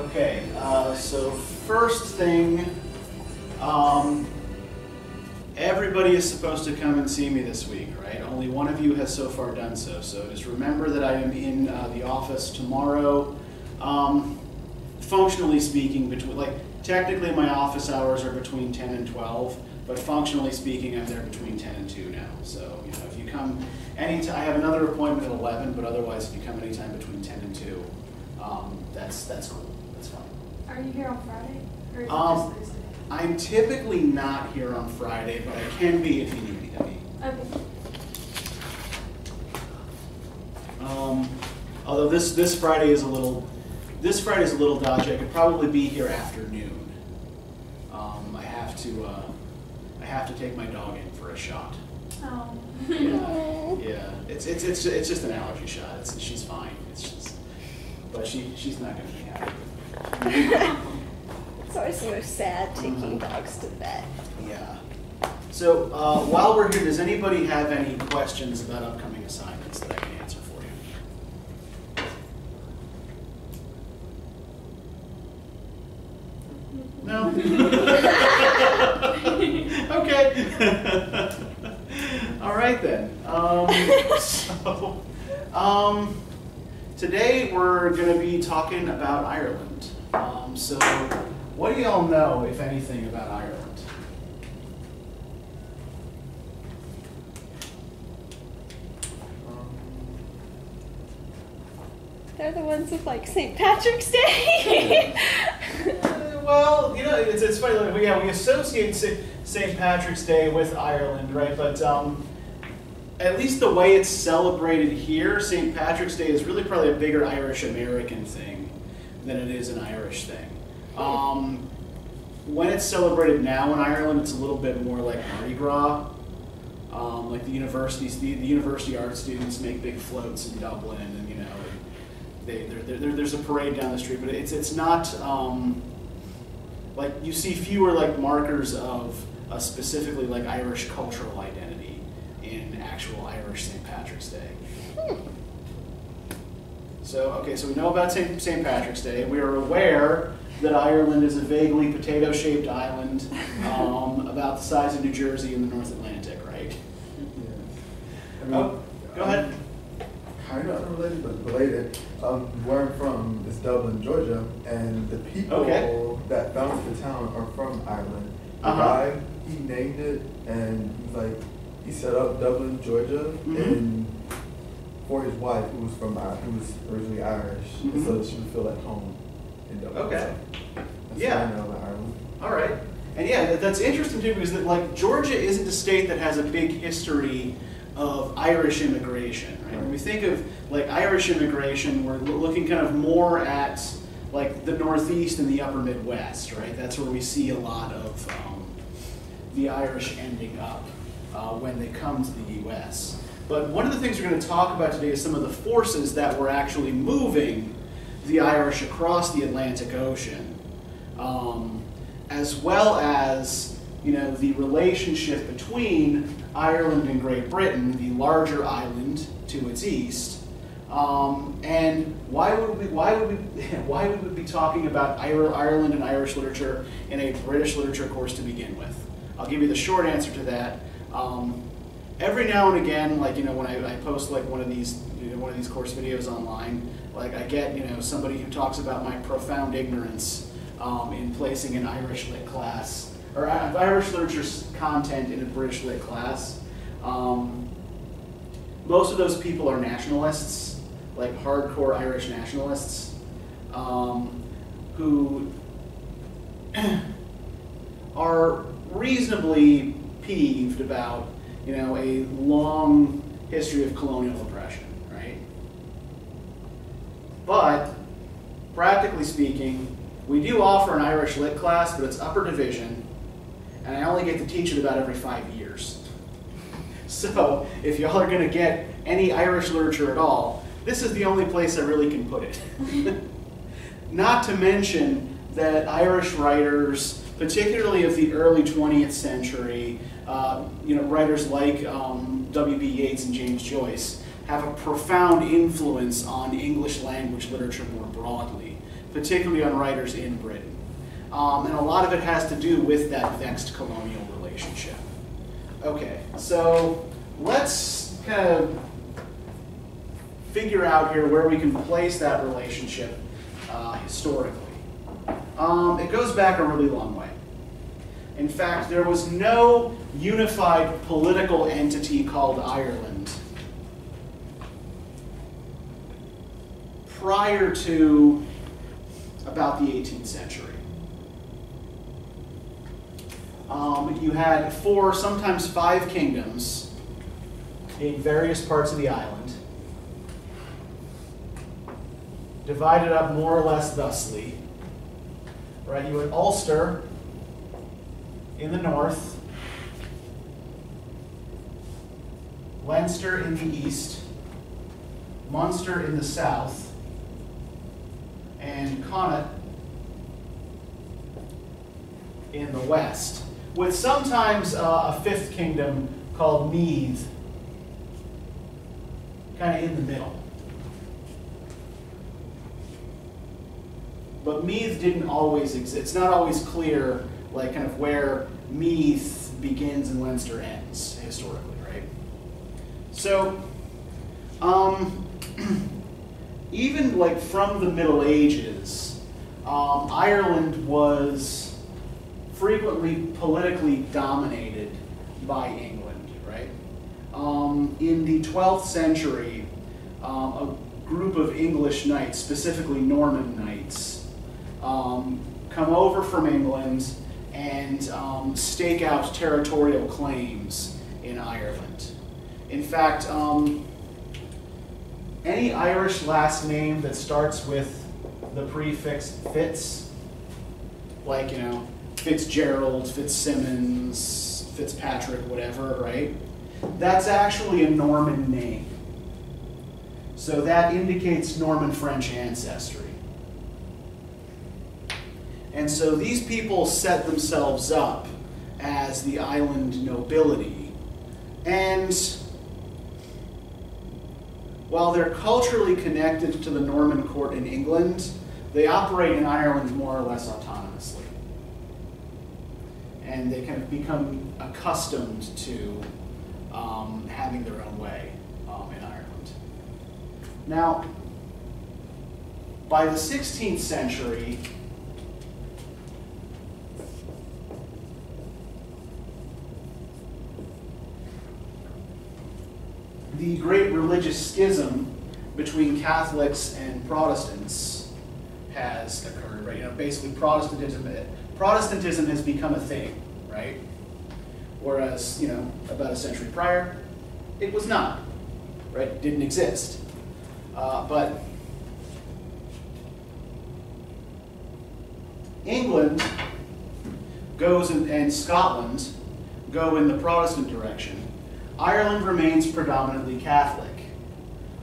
Okay, uh, so first thing, um, everybody is supposed to come and see me this week, right? Only one of you has so far done so. So just remember that I am in uh, the office tomorrow. Um, functionally speaking, between like technically my office hours are between 10 and 12, but functionally speaking, I'm there between 10 and 2 now. So you know, if you come anytime, I have another appointment at 11, but otherwise, if you come anytime between 10 and 2, um, that's that's cool. Are you here on Friday? Or is it Um? I'm typically not here on Friday, but I can be if you need me to be. Okay. Um, although this, this Friday is a little, this Friday is a little dodgy. I could probably be here afternoon. Um, I have to, uh, I have to take my dog in for a shot. Oh. Yeah, yeah. It's, it's, it's, it's just an allergy shot. It's, she's fine. It's just, but she, she's not gonna be happy. It's always so sad taking dogs to the vet. Yeah. So uh, while we're here, does anybody have any questions about upcoming assignments that I can answer for you? No? okay. All right then. Um, so, um, today we're going to be talking about Ireland. Um, so, what do y'all know, if anything, about Ireland? They're the ones with like St. Patrick's Day. Uh, well, you know, it's, it's funny. Like, we, yeah, we associate St. Patrick's Day with Ireland, right? But um, at least the way it's celebrated here, St. Patrick's Day is really probably a bigger Irish American thing than it is an Irish thing. Um, when it's celebrated now in Ireland, it's a little bit more like Mardi Gras. Um, like the universities, the, the university art students make big floats in Dublin, and you know, they, there, there, there's a parade down the street, but it's it's not um, like you see fewer like markers of a specifically like Irish cultural identity in actual Irish St. Patrick's Day. So okay, so we know about St. St. Patrick's Day. We are aware that Ireland is a vaguely potato-shaped island um, about the size of New Jersey in the North Atlantic, right? I mean, Oh, go ahead. Kind of unrelated, but related. Um, where I'm from is Dublin, Georgia, and the people Okay. that founded the town are from Ireland. The Uh-huh. guy, he named it, and like, he set up Dublin, Georgia, Mhm. and for his wife, who was from Ir- who was originally Irish, Mhm. so that she would feel at home in Dublin. Okay. That's Yeah. I know about Ireland. All right. And yeah, that's interesting too because that, like Georgia isn't a state that has a big history of Irish immigration, right? When we think of like Irish immigration, we're looking kind of more at like the Northeast and the Upper Midwest, right? That's where we see a lot of um, the Irish ending up uh, when they come to the U.S. But one of the things we're going to talk about today is some of the forces that were actually moving the Irish across the Atlantic Ocean, um, as well as you know the relationship between Ireland and Great Britain, the larger island to its east, um, and why would we why would we why would we be talking about Ireland and Irish literature in a British literature course to begin with? I'll give you the short answer to that. Um, every now and again, like you know, when I, I post like one of these you know, one of these course videos online, like I get you know somebody who talks about my profound ignorance um, in placing an Irish lit class or I- Irish literature content in a British lit class. Um, most of those people are nationalists, like hardcore Irish nationalists, um, who are reasonably peeved about, you know, a long history of colonial oppression, right? But practically speaking, we do offer an Irish lit class, but it's upper division, and I only get to teach it about every five years. So if y'all are going to get any Irish literature at all, this is the only place I really can put it. Not to mention that Irish writers, particularly of the early 20th century, uh, you know, writers like um, W.B. Yeats and James Joyce, have a profound influence on English language literature more broadly. particularly on writers in Britain. Um, and a lot of it has to do with that vexed colonial relationship. Okay, so let's kind of figure out here where we can place that relationship uh, historically. Um, it goes back a really long way. In fact, there was no unified political entity called Ireland prior to about the 18th century. Um, you had four, sometimes five kingdoms in various parts of the island, divided up more or less thusly. Right, you had Ulster in the north, Leinster in the east, Munster in the south, and Connaught in the west, with sometimes uh, a fifth kingdom called Meath, kind of in the middle. But Meath didn't always exist. It's not always clear, like, kind of where Meath begins and Leinster ends historically? So, um, even like from the Middle Ages, um, Ireland was frequently politically dominated by England, right? Um, in the 12th century, um, a group of English knights, specifically Norman knights, um, come over from England and um, stake out territorial claims in Ireland. In fact, um, any Irish last name that starts with the prefix Fitz, like, you know, Fitzgerald, Fitzsimmons, Fitzpatrick, whatever, right? That's actually a Norman name. So that indicates Norman French ancestry. And so these people set themselves up as the island nobility. And while they're culturally connected to the Norman court in England, they operate in Ireland more or less autonomously. And they kind of become accustomed to um, having their own way um, in Ireland. Now, by the 16th century, the great religious schism between Catholics and Protestants has occurred, right? You know, basically Protestantism, Protestantism has become a thing, right? Whereas, you know, about a century prior, it was not, right? It didn't exist. Uh, but England goes in, and Scotland go in the Protestant direction. Ireland remains predominantly Catholic.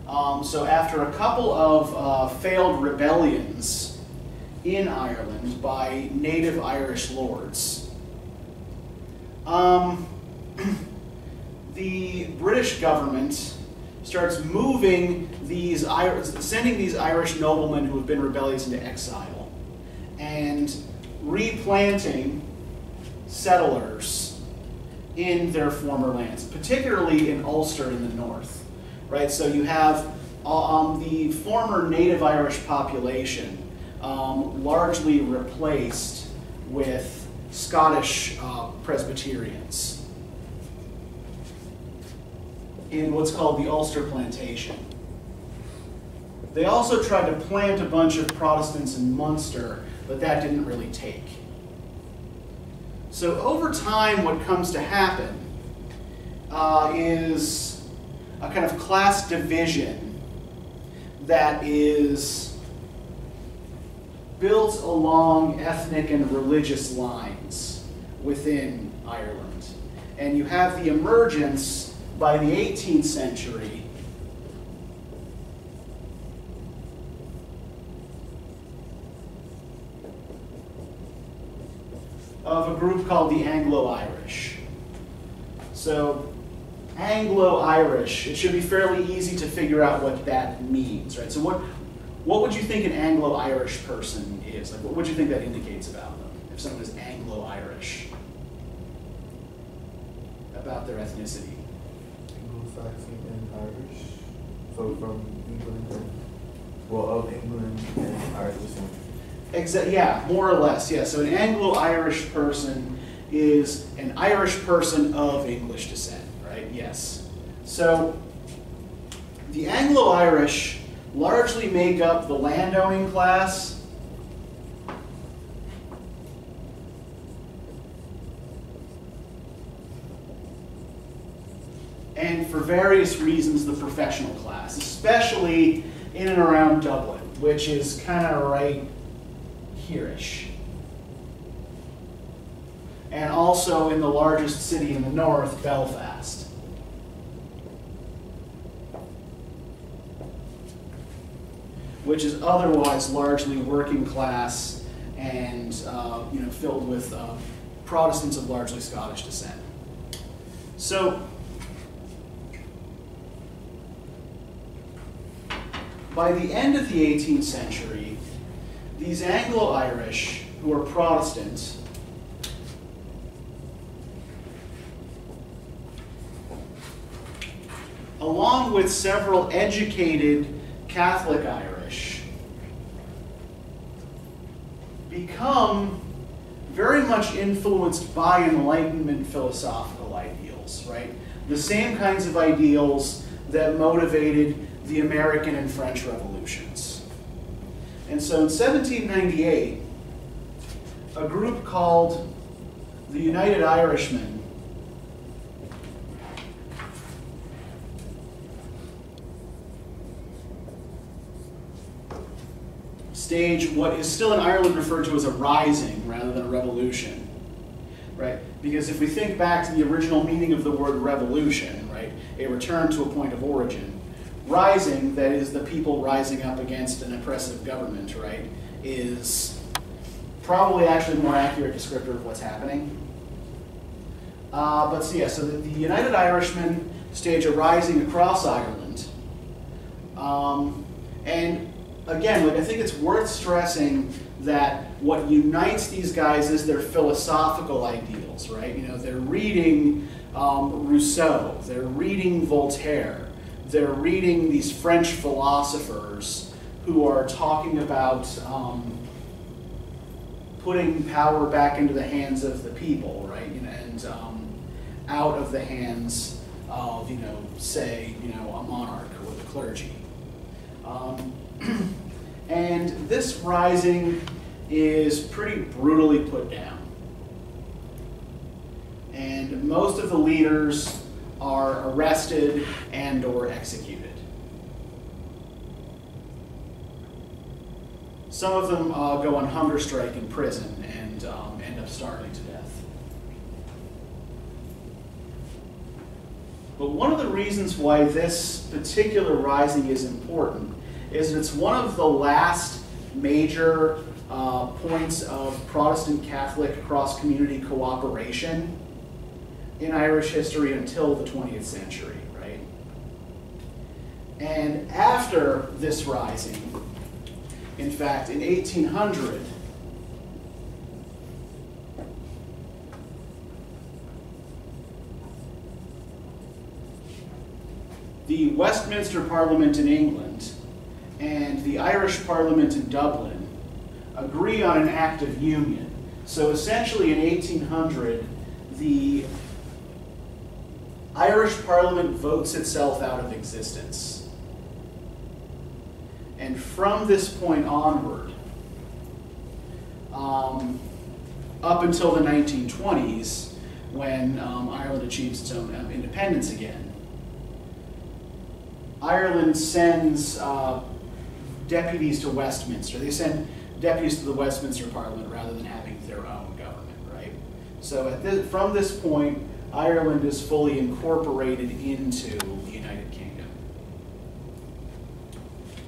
Um, so after a couple of uh, failed rebellions in Ireland by native Irish lords, um, the British government starts moving these, sending these Irish noblemen who have been rebellious into exile and replanting settlers in their former lands, particularly in Ulster in the north. Right, so you have um, the former native Irish population um, largely replaced with Scottish uh, Presbyterians in what's called the Ulster Plantation. They also tried to plant a bunch of Protestants in Munster, but that didn't really take. So over time, what comes to happen uh, is a kind of class division that is built along ethnic and religious lines within Ireland. And you have the emergence by the 18th century of a group called the Anglo-Irish. So Anglo-Irish, it should be fairly easy to figure out what that means, right? So what, what would you think an Anglo-Irish person is? Like, what would you think that indicates about them? If someone is Anglo-Irish, about their ethnicity. Anglo-Saxon and Irish. So from England, well, of England and Irish. Exa- yeah, more or less. Yeah. So an Anglo-Irish person is an Irish person of English descent, right? Yes. So the Anglo-Irish largely make up the landowning class. And for various reasons, the professional class, especially in and around Dublin, which is kind of right here-ish. And also in the largest city in the north, Belfast. Which is otherwise largely working class and uh, you know filled with uh, Protestants of largely Scottish descent. So by the end of the 18th century, these Anglo-Irish who are Protestant along with several educated Catholic Irish become very much influenced by Enlightenment philosophical ideals, right? The same kinds of ideals that motivated the American and French revolutions. And so in 1798, a group called the United Irishmen stage what is still in Ireland referred to as a rising rather than a revolution. Right? Because if we think back to the original meaning of the word revolution, right, a return to a point of origin, rising, that is the people rising up against an oppressive government, right, is probably actually a more accurate descriptor of what's happening. Uh, but so yeah, so the, the, United Irishmen stage a rising across Ireland. Um, and again, like I think it's worth stressing that what unites these guys is their philosophical ideals, right? You know, they're reading um, Rousseau, they're reading Voltaire, they're reading these French philosophers who are talking about um, putting power back into the hands of the people, right? You know, and um, out of the hands of, you know, say, you know, a monarch or the clergy. Um, and this rising is pretty brutally put down. And most of the leaders are arrested and or executed. Some of them uh, go on hunger strike in prison and um, end up starving to death. But one of the reasons why this particular rising is important is that it's one of the last major uh, points of Protestant Catholic cross community cooperation in Irish history until the 20th century, right? And after this rising, in fact, in 1800, the Westminster Parliament in England and the Irish Parliament in Dublin agree on an act of union. So essentially in 1800, the Irish Parliament votes itself out of existence. And from this point onward, um, up until the 1920s, when um, Ireland achieves its own um, independence again, Ireland sends uh, deputies to Westminster. They send deputies to the Westminster Parliament rather than having their own government, right? So this, from this point, Ireland is fully incorporated into the United Kingdom,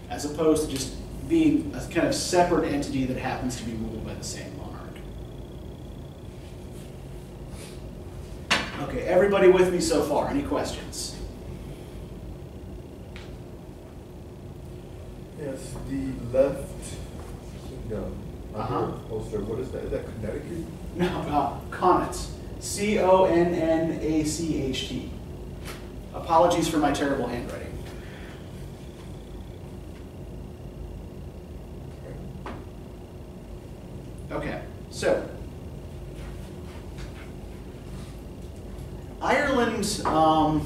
as opposed to just being a kind of separate entity that happens to be ruled by the same monarch. Okay, everybody with me so far? Any questions? Yes, the left kingdom. Uh-huh. Ulster, what is that? Is that Connecticut? No, uh, Connacht. C O N N A C H T. Apologies for my terrible handwriting. Okay, so Ireland, um,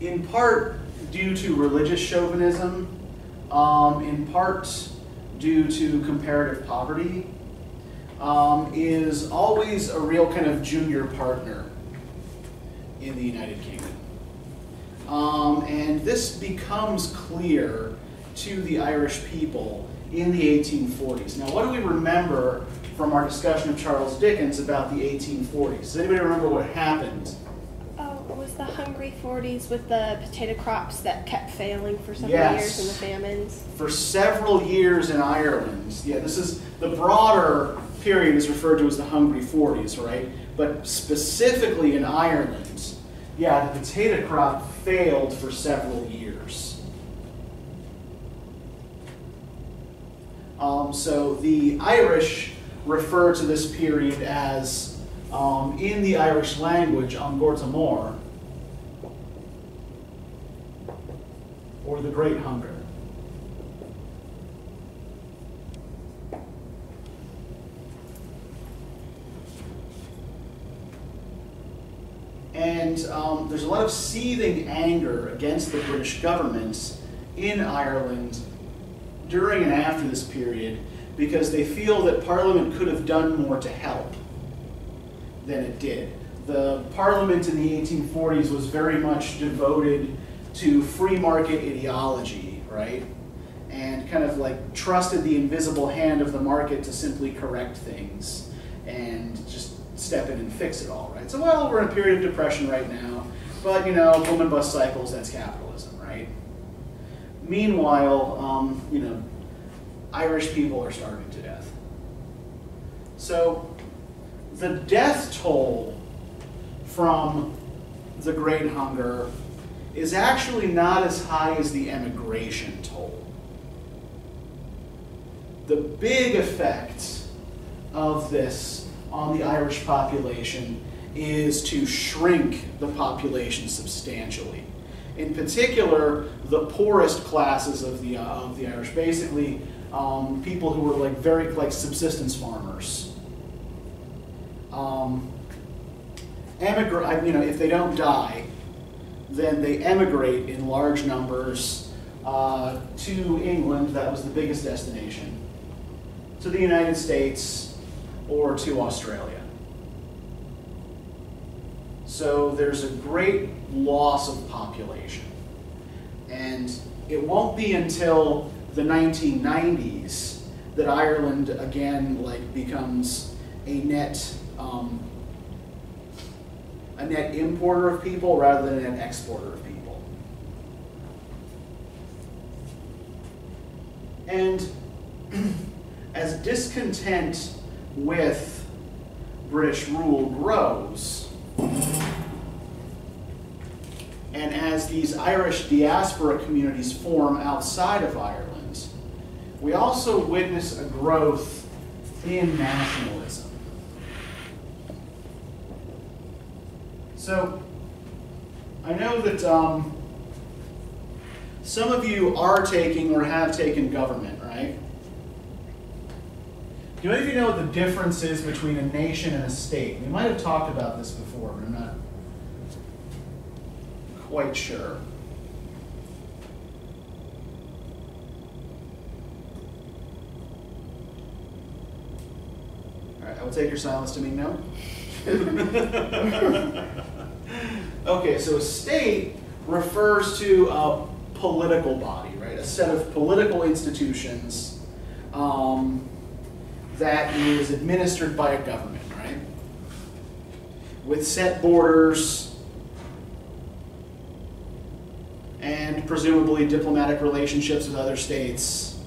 in part due to religious chauvinism, um, in part due to comparative poverty, um, is always a real kind of junior partner in the United Kingdom. Um, and this becomes clear to the Irish people in the 1840s. Now, what do we remember from our discussion of Charles Dickens about the 1840s? Does anybody remember what happened? Oh, it was the hungry 40s with the potato crops that kept failing for several Yes. years and the famines. For several years in Ireland, yeah, this is the broader period is referred to as the Hungry 40s, right? But specifically in Ireland, yeah, the potato crop failed for several years. Um, so the Irish refer to this period as, um, in the Irish language, An Gorta Mór, or the Great Hunger. And um, there's a lot of seething anger against the British government in Ireland during and after this period because they feel that Parliament could have done more to help than it did. The Parliament in the 1840s was very much devoted to free market ideology, right? And kind of like trusted the invisible hand of the market to simply correct things and just step in and fix it all, right? So, well, we're in a period of depression right now, but you know, boom and bust cycles, that's capitalism, right? Meanwhile, um, you know, Irish people are starving to death. So, the death toll from the Great Hunger is actually not as high as the emigration toll. The big effect of this on the Irish population is to shrink the population substantially. In particular, the poorest classes of the, uh, of the Irish, basically um, people who were like very like subsistence farmers. Um, emigrate, you know, if they don't die, then they emigrate in large numbers uh, to England, that was the biggest destination, to the United States, or to Australia. So there's a great loss of population. And it won't be until the 1990s that Ireland again like becomes a net um, a net importer of people rather than an exporter of people. And as discontent with British rule grows, and as these Irish diaspora communities form outside of Ireland, we also witness a growth in nationalism. So, I know that um, some of you are taking or have taken government, right? Do any of you know what the difference is between a nation and a state? We might have talked about this before, but I'm not quite sure. All right, I will take your silence to mean no. okay, so a state refers to a political body, right? A set of political institutions um, that is administered by a government, right? With set borders and presumably diplomatic relationships with other states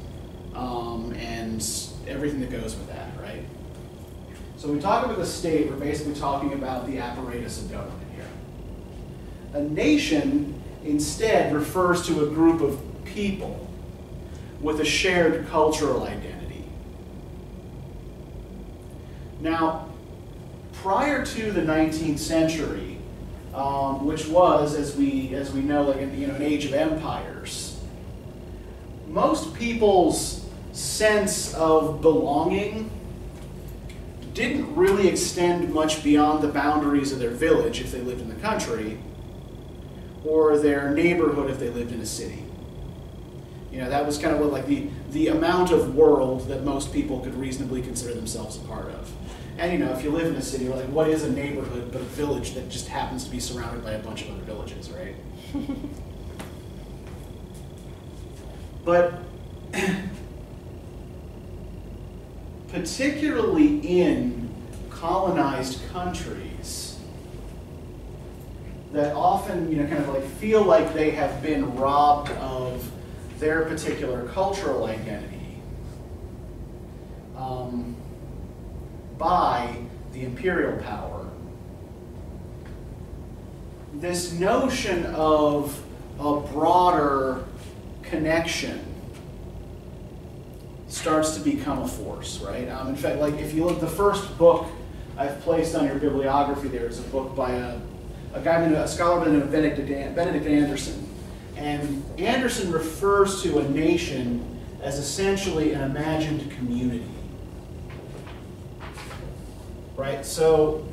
um, and everything that goes with that, right? So when we talk about the state, we're basically talking about the apparatus of government here. A nation instead refers to a group of people with a shared cultural identity. Now, prior to the 19th century, um, which was, as we, as we know, like an, you know, an age of empires, most people's sense of belonging didn't really extend much beyond the boundaries of their village if they lived in the country, or their neighborhood if they lived in a city. You know, that was kind of what like the, the amount of world that most people could reasonably consider themselves a part of. And you know, if you live in a city, like what is a neighborhood but a village that just happens to be surrounded by a bunch of other villages, right? but particularly in colonized countries that often, you know, kind of like feel like they have been robbed of their particular cultural identity um, by the imperial power. This notion of a broader connection starts to become a force, right? Um, in fact, like if you look, the first book I've placed on your bibliography there is a book by a, a guy, named, a scholar by the name of Benedict, Benedict Anderson. And Anderson refers to a nation as essentially an imagined community. Right? So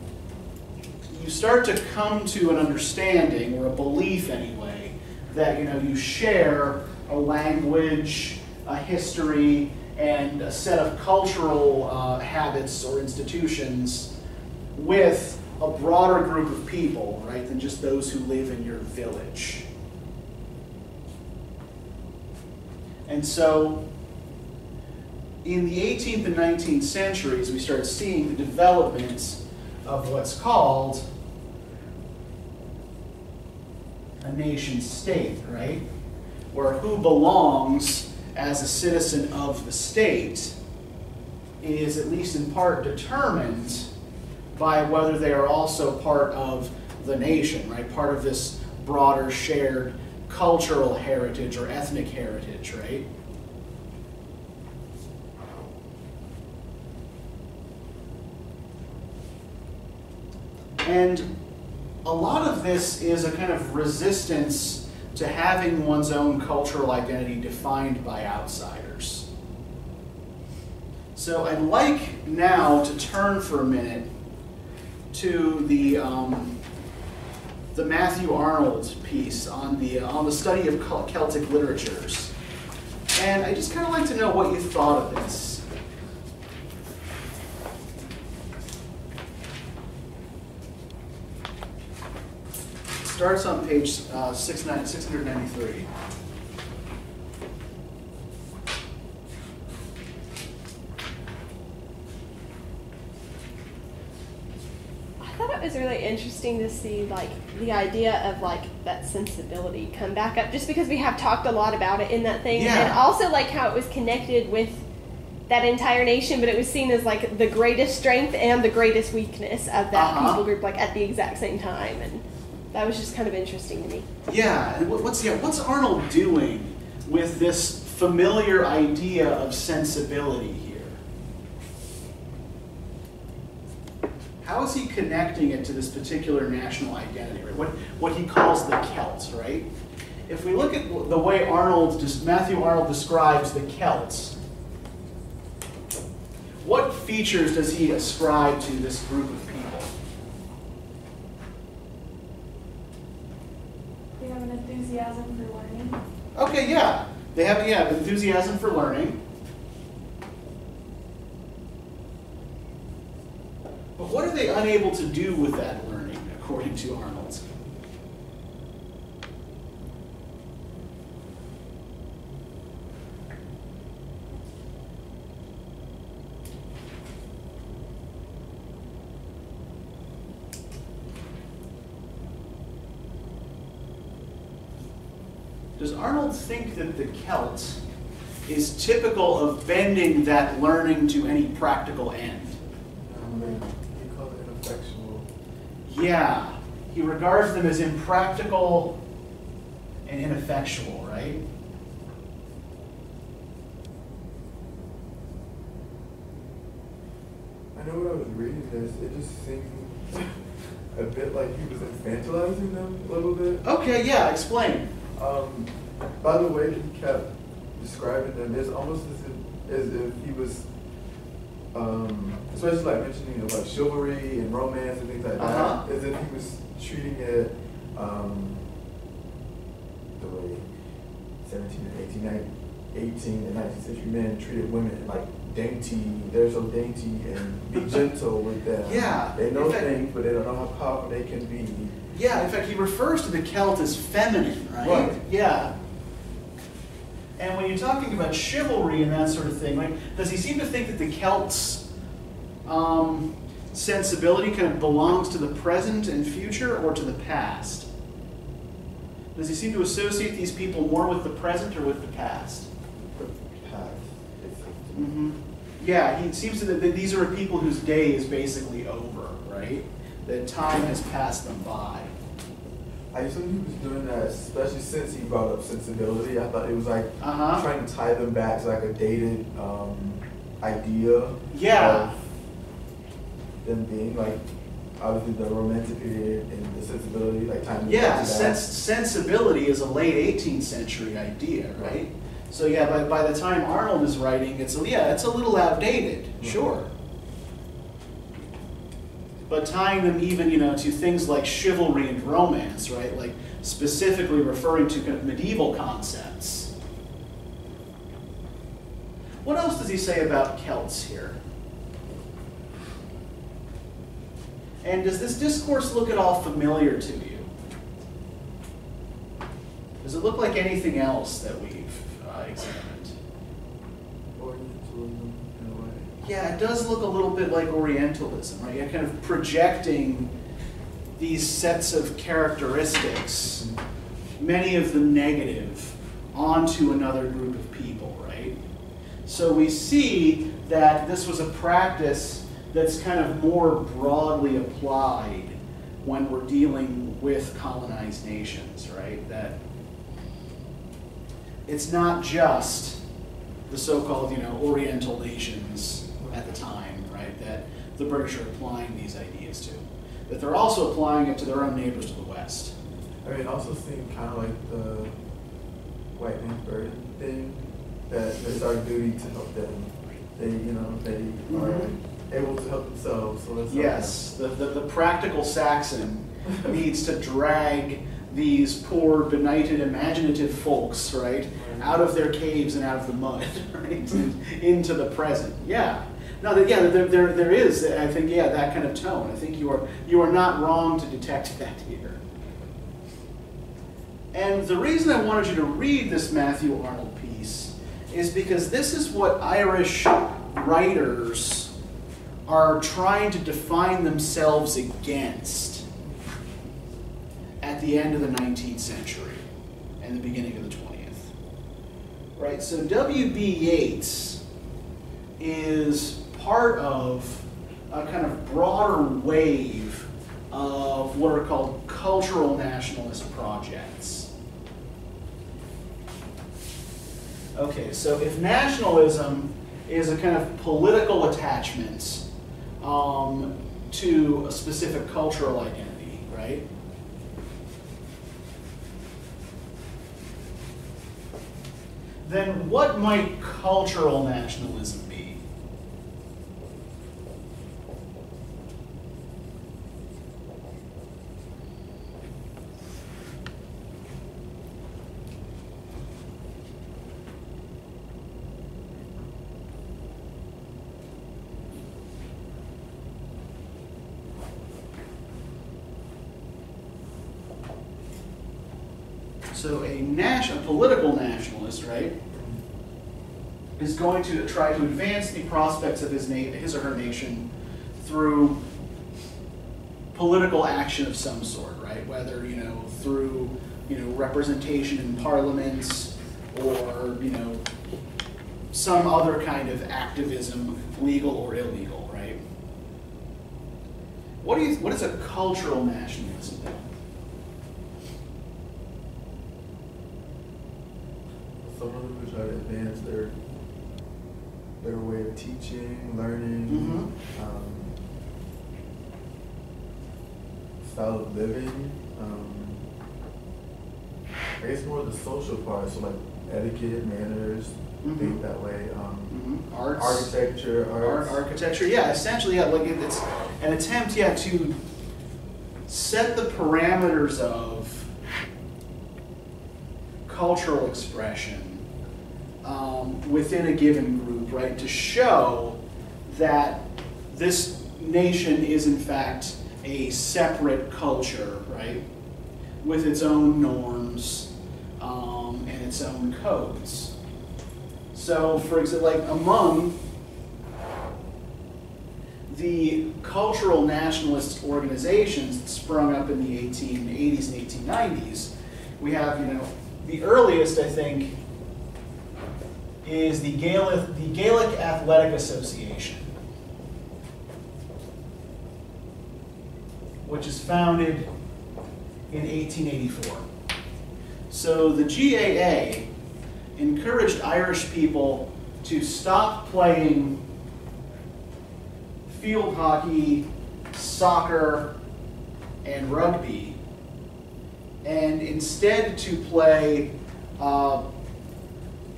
you start to come to an understanding, or a belief anyway, that you know you share a language, a history, and a set of cultural uh, habits or institutions with a broader group of people, right, than just those who live in your village. And so, in the 18th and 19th centuries, we start seeing the development of what's called a nation state, right? Where who belongs as a citizen of the state is at least in part determined by whether they are also part of the nation, right? Part of this broader shared cultural heritage or ethnic heritage, right? And a lot of this is a kind of resistance to having one's own cultural identity defined by outsiders. So I'd like now to turn for a minute to the um, the Matthew Arnold piece on the uh, on the study of Celtic literatures, and I just kind of like to know what you thought of this. Starts on page uh, 693. I thought it was really interesting to see like the idea of like that sensibility come back up just because we have talked a lot about it in that thing Yeah. and also like how it was connected with that entire nation but it was seen as like the greatest strength and the greatest weakness of that Uh-huh. people group like at the exact same time and that was just kind of interesting to me Yeah, what's yeah, what's Arnold doing with this familiar idea of sensibility here? How is he connecting it to this particular national identity, right? What what he calls the Celts, right? If we look at the way Arnold, Matthew Arnold describes the Celts, what features does he ascribe to this group of people? They have an enthusiasm for learning. Okay, yeah. They have yeah, enthusiasm for learning. But what are they unable to do with that learning, according to Arnold? Does Arnold think that the Celt is typical of bending that learning to any practical end? Um, yeah, he regards them as impractical and ineffectual, right? I know when I was reading this, it just seemed a bit like he was infantilizing them a little bit. Okay, yeah, explain. Um, by the way he kept describing them, it's almost as if, as if he was, um, especially like mentioning of like chivalry and romance and things like Uh-huh. that, as if he was treating it um, the way 17 and 18, 19, 18 and 19th century men treated women like dainty. They're so dainty and be gentle with them. Yeah, they know fact- things, but they don't know how powerful they can be. Yeah, in fact, he refers to the Celt as feminine, right? Right. Yeah. And when you're talking about chivalry and that sort of thing, like, does he seem to think that the Celts' um, sensibility kind of belongs to the present and future or to the past? Does he seem to associate these people more with the present or with the past? The past. It's, hmm Yeah, he seems to that that these are people whose day is basically over, right? That time has passed them by. I assume he was doing that, especially since he brought up sensibility. I thought it was like Uh-huh. trying to tie them back to like a dated um, idea Yeah. of them being like obviously the romantic period and the sensibility, like them Yeah, sens- sensibility is a late 18th century idea, right? So yeah, by, by the time Arnold is writing, it's a, yeah, it's a little outdated, Right. sure. But tying them even, you know, to things like chivalry and romance, right? Like specifically referring to kind of medieval concepts. What else does he say about Celts here? And does this discourse look at all familiar to you? Does it look like anything else that we've uh, examined? Orientalism in a way. Yeah, it does look a little bit like Orientalism, right? You're kind of projecting these sets of characteristics, many of them negative, onto another group of people, right? So we see that this was a practice that's kind of more broadly applied when we're dealing with colonized nations, right? That it's not just the so-called, you know, Oriental nations at the time, right, that the British are applying these ideas to. That they're also applying it to their own neighbors to the west. I mean, it also seemed kind of like the white man's burden thing, that it's our duty to help them. They, you know, they are Mhm. able to help themselves, so let's Yes, the, the, the practical Saxon needs to drag these poor, benighted, imaginative folks, right, out of their caves and out of the mud, right, into the present. Yeah. No, yeah, there, there, there is, I think, yeah, that kind of tone. I think you are, you are not wrong to detect that here. And the reason I wanted you to read this Matthew Arnold piece is because this is what Irish writers are trying to define themselves against at the end of the 19th century and the beginning of the 20th. Right? So W.B. Yeats is part of a kind of broader wave of what are called cultural nationalist projects. Okay, so if nationalism is a kind of political attachment um, to a specific cultural identity, right? Then what might cultural nationalism be? So a national, political nationalist, right, is going to try to advance the prospects of his, his or her nation through political action of some sort, right? Whether you know through you know representation in parliaments or you know some other kind of activism, legal or illegal, right? What do you? What is a cultural nationalism? Then? Someone who would try to advance their teaching, learning, Mhm. um, style of living. Um, I guess more the social part, so like etiquette, manners, Mhm. things that way. Um, Mhm. Arts. Architecture, Art, arts. architecture, yeah, essentially, yeah, like it's an attempt, yeah, to set the parameters of cultural expression um, within a given group, right? To show that this nation is in fact a separate culture, right? With its own norms um, and its own codes. So, for example, like among the cultural nationalist organizations that sprung up in the 1880s and 1890s, we have, you know, the earliest, I think, is the Gaelic, the Gaelic Athletic Association, which is founded in 1884. So the GAA encouraged Irish people to stop playing field hockey, soccer, and rugby, and instead to play uh,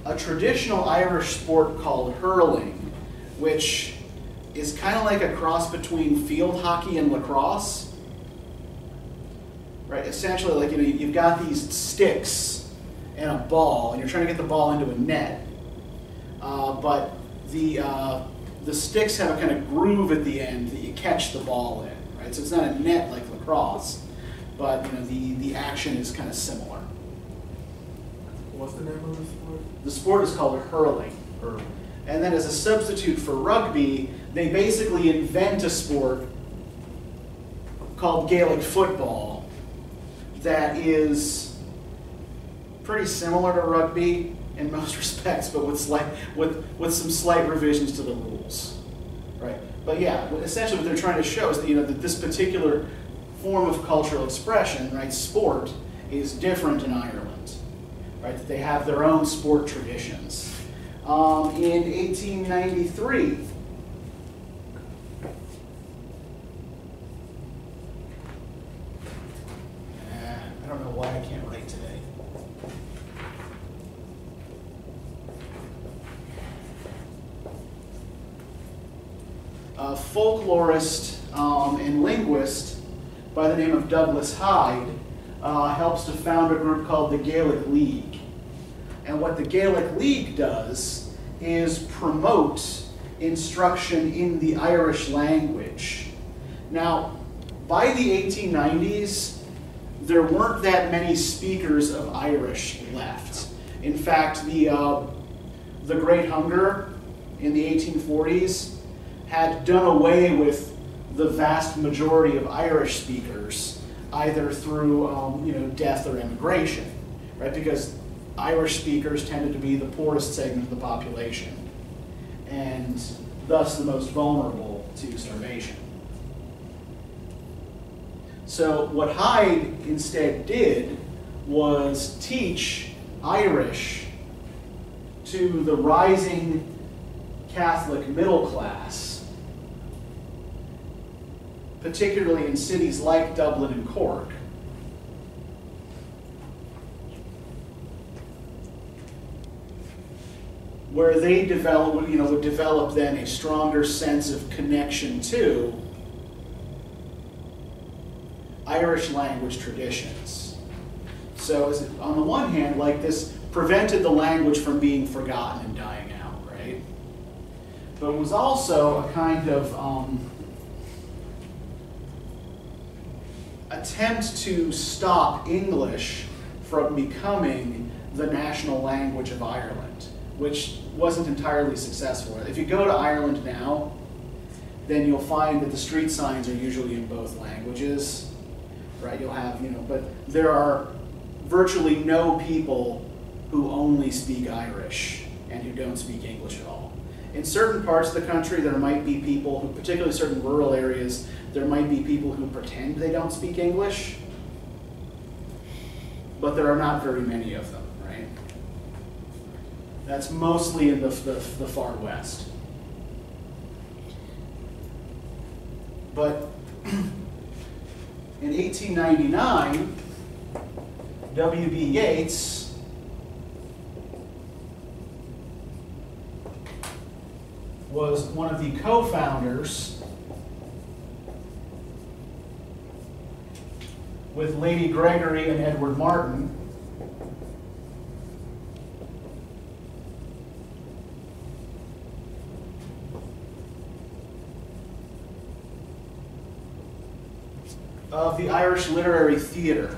a traditional Irish sport called hurling, which is kind of like a cross between field hockey and lacrosse. Right, essentially, like you know, you've got these sticks and a ball, and you're trying to get the ball into a net. Uh, but the uh, the sticks have a kind of groove at the end that you catch the ball in, right? So it's not a net like lacrosse, but you know the the action is kind of similar. What's the name of the sport? The sport is called hurling, Or and then as a substitute for rugby, they basically invent a sport called Gaelic football that is pretty similar to rugby in most respects, but with slight with with some slight revisions to the rules, right? But yeah, essentially what they're trying to show is that you know that this particular form of cultural expression, right, sport, is different in Ireland, right? That they have their own sport traditions. Um, in 1893. Uh, I don't know why I can't write today. A folklorist um, and linguist by the name of Douglas Hyde uh, helps to found a group called the Gaelic League. And what the Gaelic League does is promote instruction in the Irish language. Now, by the 1890s, there weren't that many speakers of Irish left. In fact, the, uh, the Great Hunger in the 1840s had done away with the vast majority of Irish speakers, either through um, you know, death or immigration, right? Because Irish speakers tended to be the poorest segment of the population, and thus the most vulnerable to starvation. So what Hyde instead did was teach Irish to the rising Catholic middle class, particularly in cities like Dublin and Cork. Where they develop, you know, would develop then a stronger sense of connection to Irish language traditions. So, as on the one hand, like this prevented the language from being forgotten and dying out, right? But it was also a kind of um, attempt to stop English from becoming the national language of Ireland, which wasn't entirely successful. If you go to Ireland now, then you'll find that the street signs are usually in both languages, right? You'll have, you know, but there are virtually no people who only speak Irish and who don't speak English at all. In certain parts of the country, there might be people, who, particularly certain rural areas, there might be people who pretend they don't speak English, but there are not very many of them? That's mostly in the, the, the far west. But in 1899, W.B. Yeats was one of the co-founders with Lady Gregory and Edward Martyn of the Irish Literary Theatre.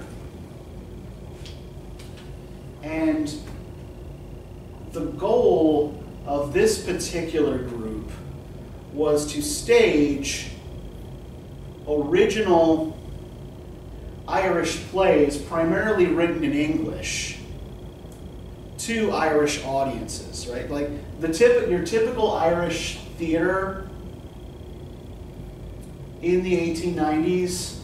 And the goal of this particular group was to stage original Irish plays, primarily written in English, to Irish audiences, right? Like the tip, your typical Irish theater in the 1890s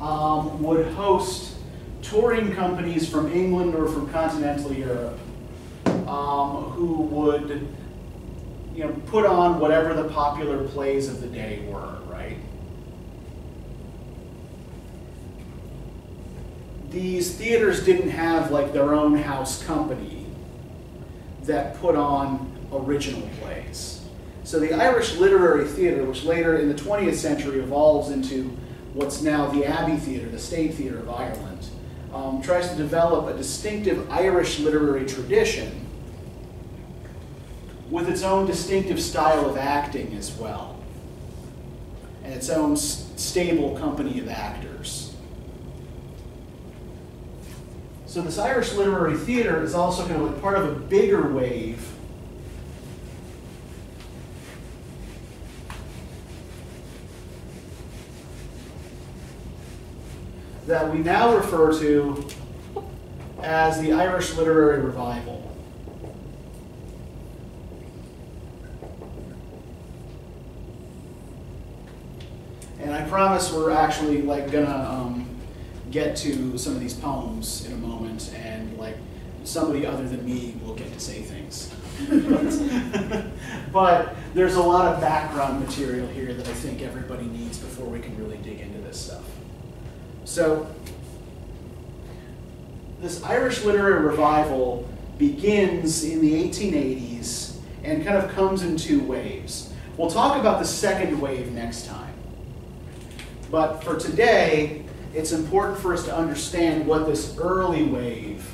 um, would host touring companies from England or from continental Europe um, who would you know, put on whatever the popular plays of the day were, right? These theaters didn't have like their own house company that put on original plays. So the Irish Literary Theatre, which later in the 20th century evolves into what's now the Abbey Theatre, the State Theatre of Ireland, um, tries to develop a distinctive Irish literary tradition with its own distinctive style of acting as well, and its own stable company of actors. So this Irish literary theater is also kind of like part of a bigger wave that we now refer to as the Irish Literary Revival. And I promise we're actually like gonna um, get to some of these poems in a moment, and like somebody other than me will get to say things. but there's a lot of background material here that I think everybody needs before we can really dig into this stuff. So, this Irish literary revival begins in the 1880s and kind of comes in two waves. We'll talk about the second wave next time. But for today, it's important for us to understand what this early wave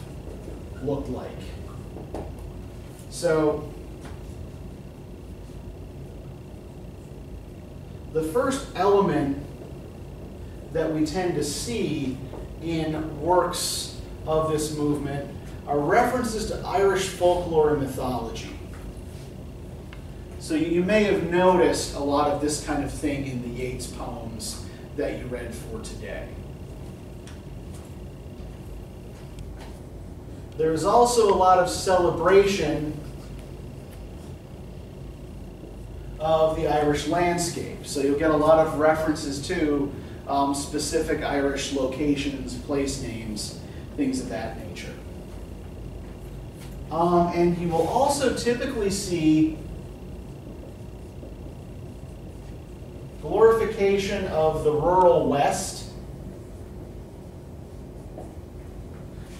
looked like. So, the first element that we tend to see in works of this movement are references to Irish folklore and mythology. So you may have noticed a lot of this kind of thing in the Yeats poems that you read for today. There's also a lot of celebration of the Irish landscape. So you'll get a lot of references to um, specific Irish locations, place names, things of that nature. Um, and you will also typically see glorification of the rural West.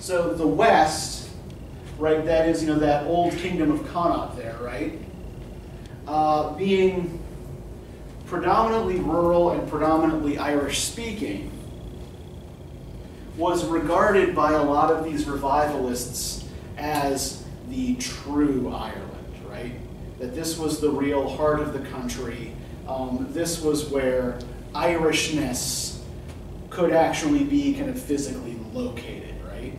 So the West, right, that is, you know, that old kingdom of Connaught there, right? Uh, being predominantly rural and predominantly Irish speaking, was regarded by a lot of these revivalists as the true Ireland, right? That this was the real heart of the country. Um, this was where Irishness could actually be kind of physically located, right?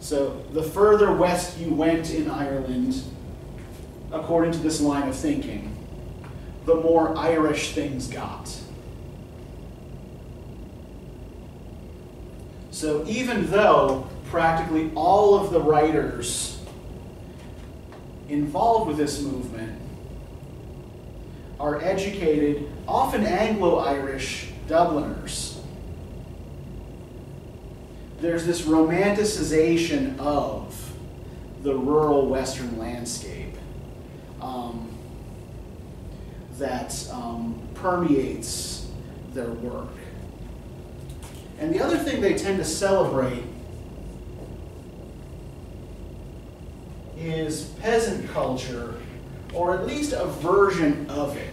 So the further west you went in Ireland, according to this line of thinking, the more Irish things got. So even though practically all of the writers involved with this movement are educated, often Anglo-Irish Dubliners, there's this romanticization of the rural Western landscape. Um, that um, permeates their work. And the other thing they tend to celebrate is peasant culture, or at least a version of it.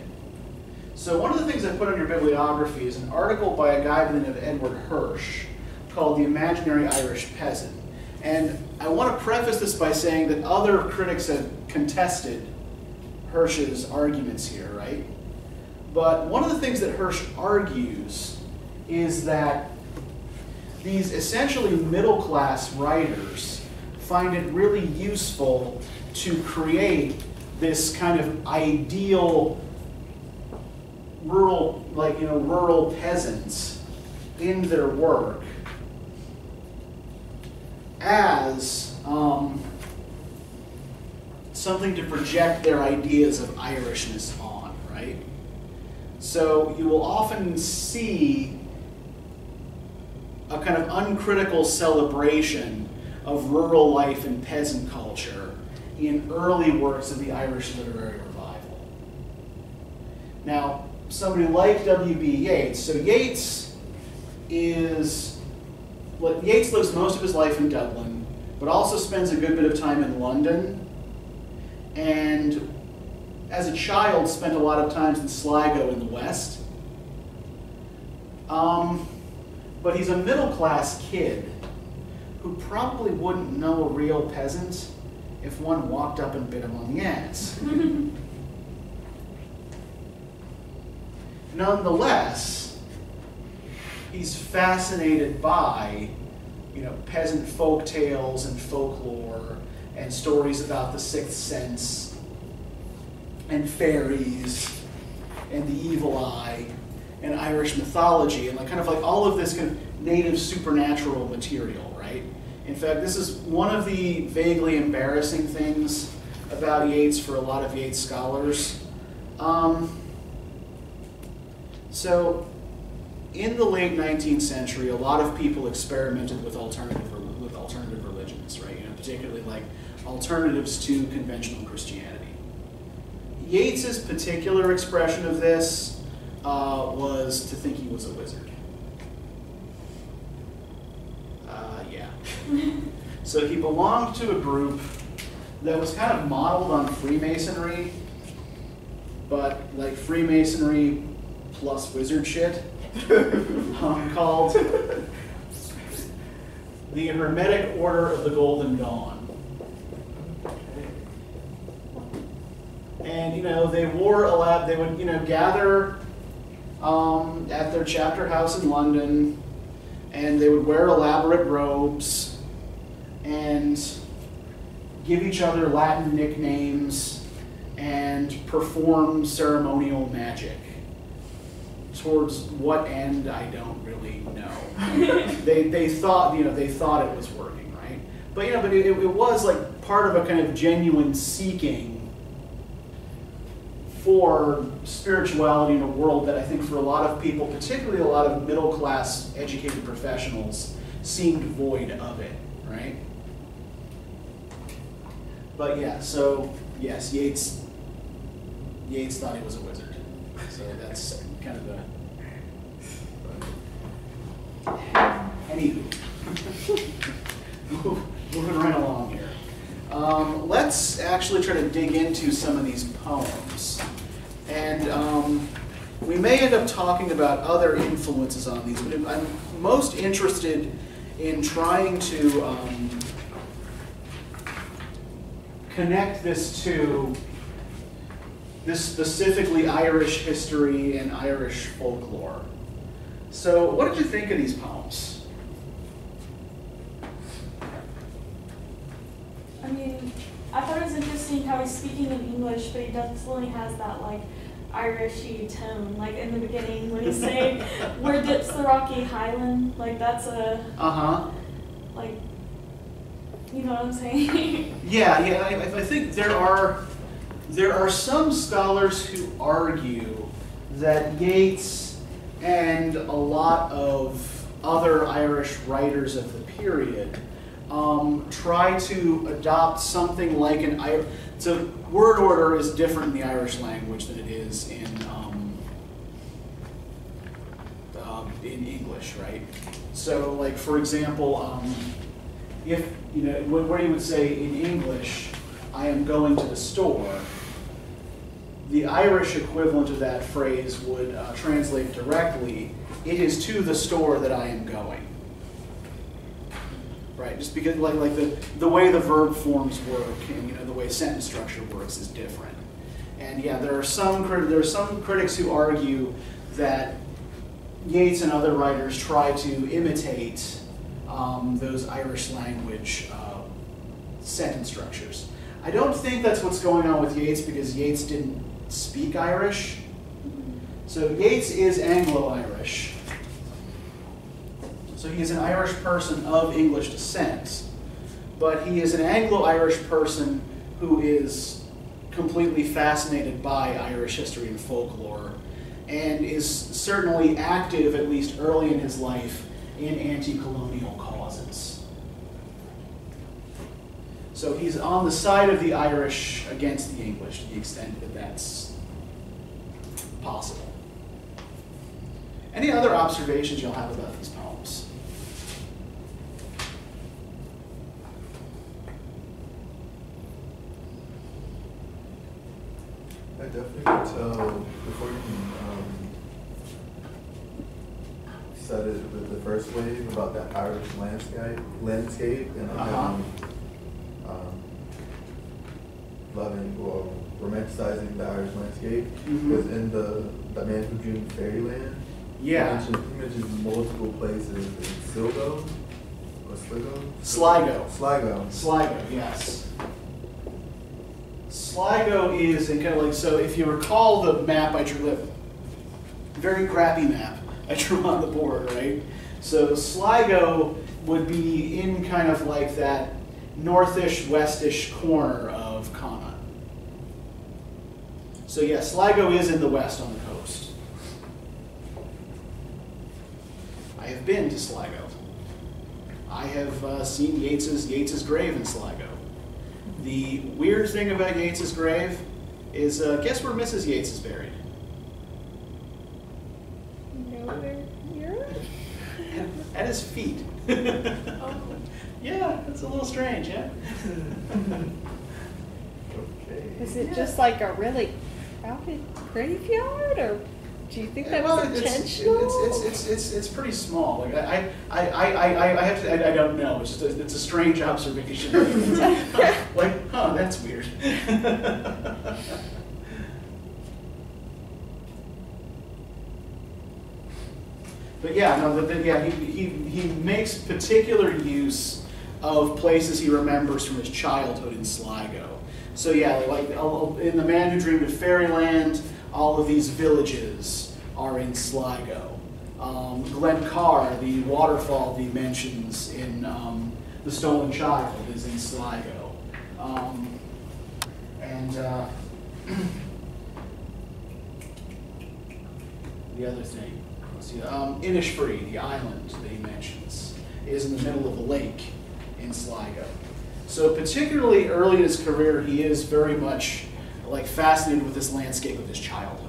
So one of the things I put on your bibliography is an article by a guy by the name of Edward Hirsch called The Imaginary Irish Peasant. And I want to preface this by saying that other critics have contested Hirsch's arguments here, right? But one of the things that Hirsch argues is that these essentially middle class writers find it really useful to create this kind of ideal rural, like, you know, rural peasants in their work as um, something to project their ideas of Irishness on, right? So you will often see a kind of uncritical celebration of rural life and peasant culture in early works of the Irish literary revival. Now, somebody like W.B. Yeats, so Yeats is, well, Yeats lives most of his life in Dublin, but also spends a good bit of time in London, and as a child spent a lot of times in Sligo in the West. Um, but he's a middle class kid who probably wouldn't know a real peasant if one walked up and bit him on the ass. Nonetheless, he's fascinated by, you know, peasant folk tales and folklore and stories about the sixth sense and fairies and the evil eye and Irish mythology and like kind of like all of this kind of native supernatural material, right? In fact, this is one of the vaguely embarrassing things about Yeats for a lot of Yeats scholars. Um, so, in the late 19th century, a lot of people experimented with alternative with alternative religions, right? You know, particularly like alternatives to conventional Christianity. Yeats's particular expression of this uh, was to think he was a wizard. Uh, yeah. so he belonged to a group that was kind of modeled on Freemasonry, but like Freemasonry plus wizard shit, um, called the Hermetic Order of the Golden Dawn. And you know, they wore a lab. They would you know gather um, at their chapter house in London, and they would wear elaborate robes and give each other Latin nicknames and perform ceremonial magic. Towards what end, I don't really know. they, they thought, you know, they thought it was working, right? But you know, but it, it was like part of a kind of genuine seeking for spirituality in a world that I think for a lot of people, particularly a lot of middle class educated professionals, seemed void of it, right? But yeah, so yes, Yeats Yeats thought he was a wizard. So that's kind of the Anywho, moving right along here. Um, let's actually try to dig into some of these poems. And um, we may end up talking about other influences on these, but I'm most interested in trying to um, connect this to this specifically Irish history and Irish folklore. So, what did you think of these poems? I mean, I thought it was interesting how he's speaking in English, but he definitely has that like Irishy tone, like in the beginning when he's saying "Where dips the rocky highland," like that's a Uh huh. like, you know what I'm saying? Yeah, yeah. I, I think there are there are some scholars who argue that Yeats and a lot of other Irish writers of the period um, try to adopt something like an Irish. So word order is different in the Irish language than it is in um, uh, in English, right? So, like for example, um, if you know wh- where you would say in English, "I am going to the store," the Irish equivalent of that phrase would uh, translate directly, "It is to the store that I am going." Right, just because like like the the way the verb forms work and you know the way sentence structure works is different. And yeah, there are some crit- there are some critics who argue that Yeats and other writers try to imitate um, those Irish language uh, sentence structures. I don't think that's what's going on with Yeats because Yeats didn't speak Irish. So Yeats is Anglo-Irish. So he is an Irish person of English descent, but he is an Anglo-Irish person who is completely fascinated by Irish history and folklore, and is certainly active, at least early in his life, in anti-colonial causes. So he's on the side of the Irish against the English to the extent that that's possible. Any other observations you'll have about these poems? Definitely can tell before you can um, said it with the first wave about that Irish landscape, landscape, and I'm Uh-huh. having, um, loving or romanticizing the Irish landscape Mhm. in the the Man Who Dreamed Fairyland, he Yeah. mentions, he mentions multiple places in Sligo or Sligo, Sligo. Sligo. Sligo, yes. Sligo is in kind of like so. If you recall the map I drew, the very crappy map I drew on the board, right? So Sligo would be in kind of like that northish, westish corner of Connacht. So yeah, Sligo is in the west on the coast. I have been to Sligo. I have uh, seen Yeats's Yeats's grave in Sligo. The weird thing about Yeats's grave is, uh, guess where Mrs. Yeats is buried? Nowhere near it? At his feet. Oh. Yeah, that's a little strange, yeah. Okay. Is it just like a really crowded graveyard, or do you think that well, was it's, intentional? It's, it's, it's, it's, it's pretty small. Like I, I, I, I, I have to. I, I don't know. It's just a, it's a strange observation. like, huh, that's weird. but yeah, no, the, the, yeah, he, he, he makes particular use of places he remembers from his childhood in Sligo. So yeah, like in The Man Who Dreamed of Fairyland, all of these villages are in Sligo. Um, Glencar, the waterfall he mentions in um, The Stolen Child, is in Sligo. Um, and uh, the other thing, let's see, um, Innisfree, the island that he mentions, is in the middle of a lake in Sligo. So particularly early in his career, he is very much like fascinated with this landscape of his childhood.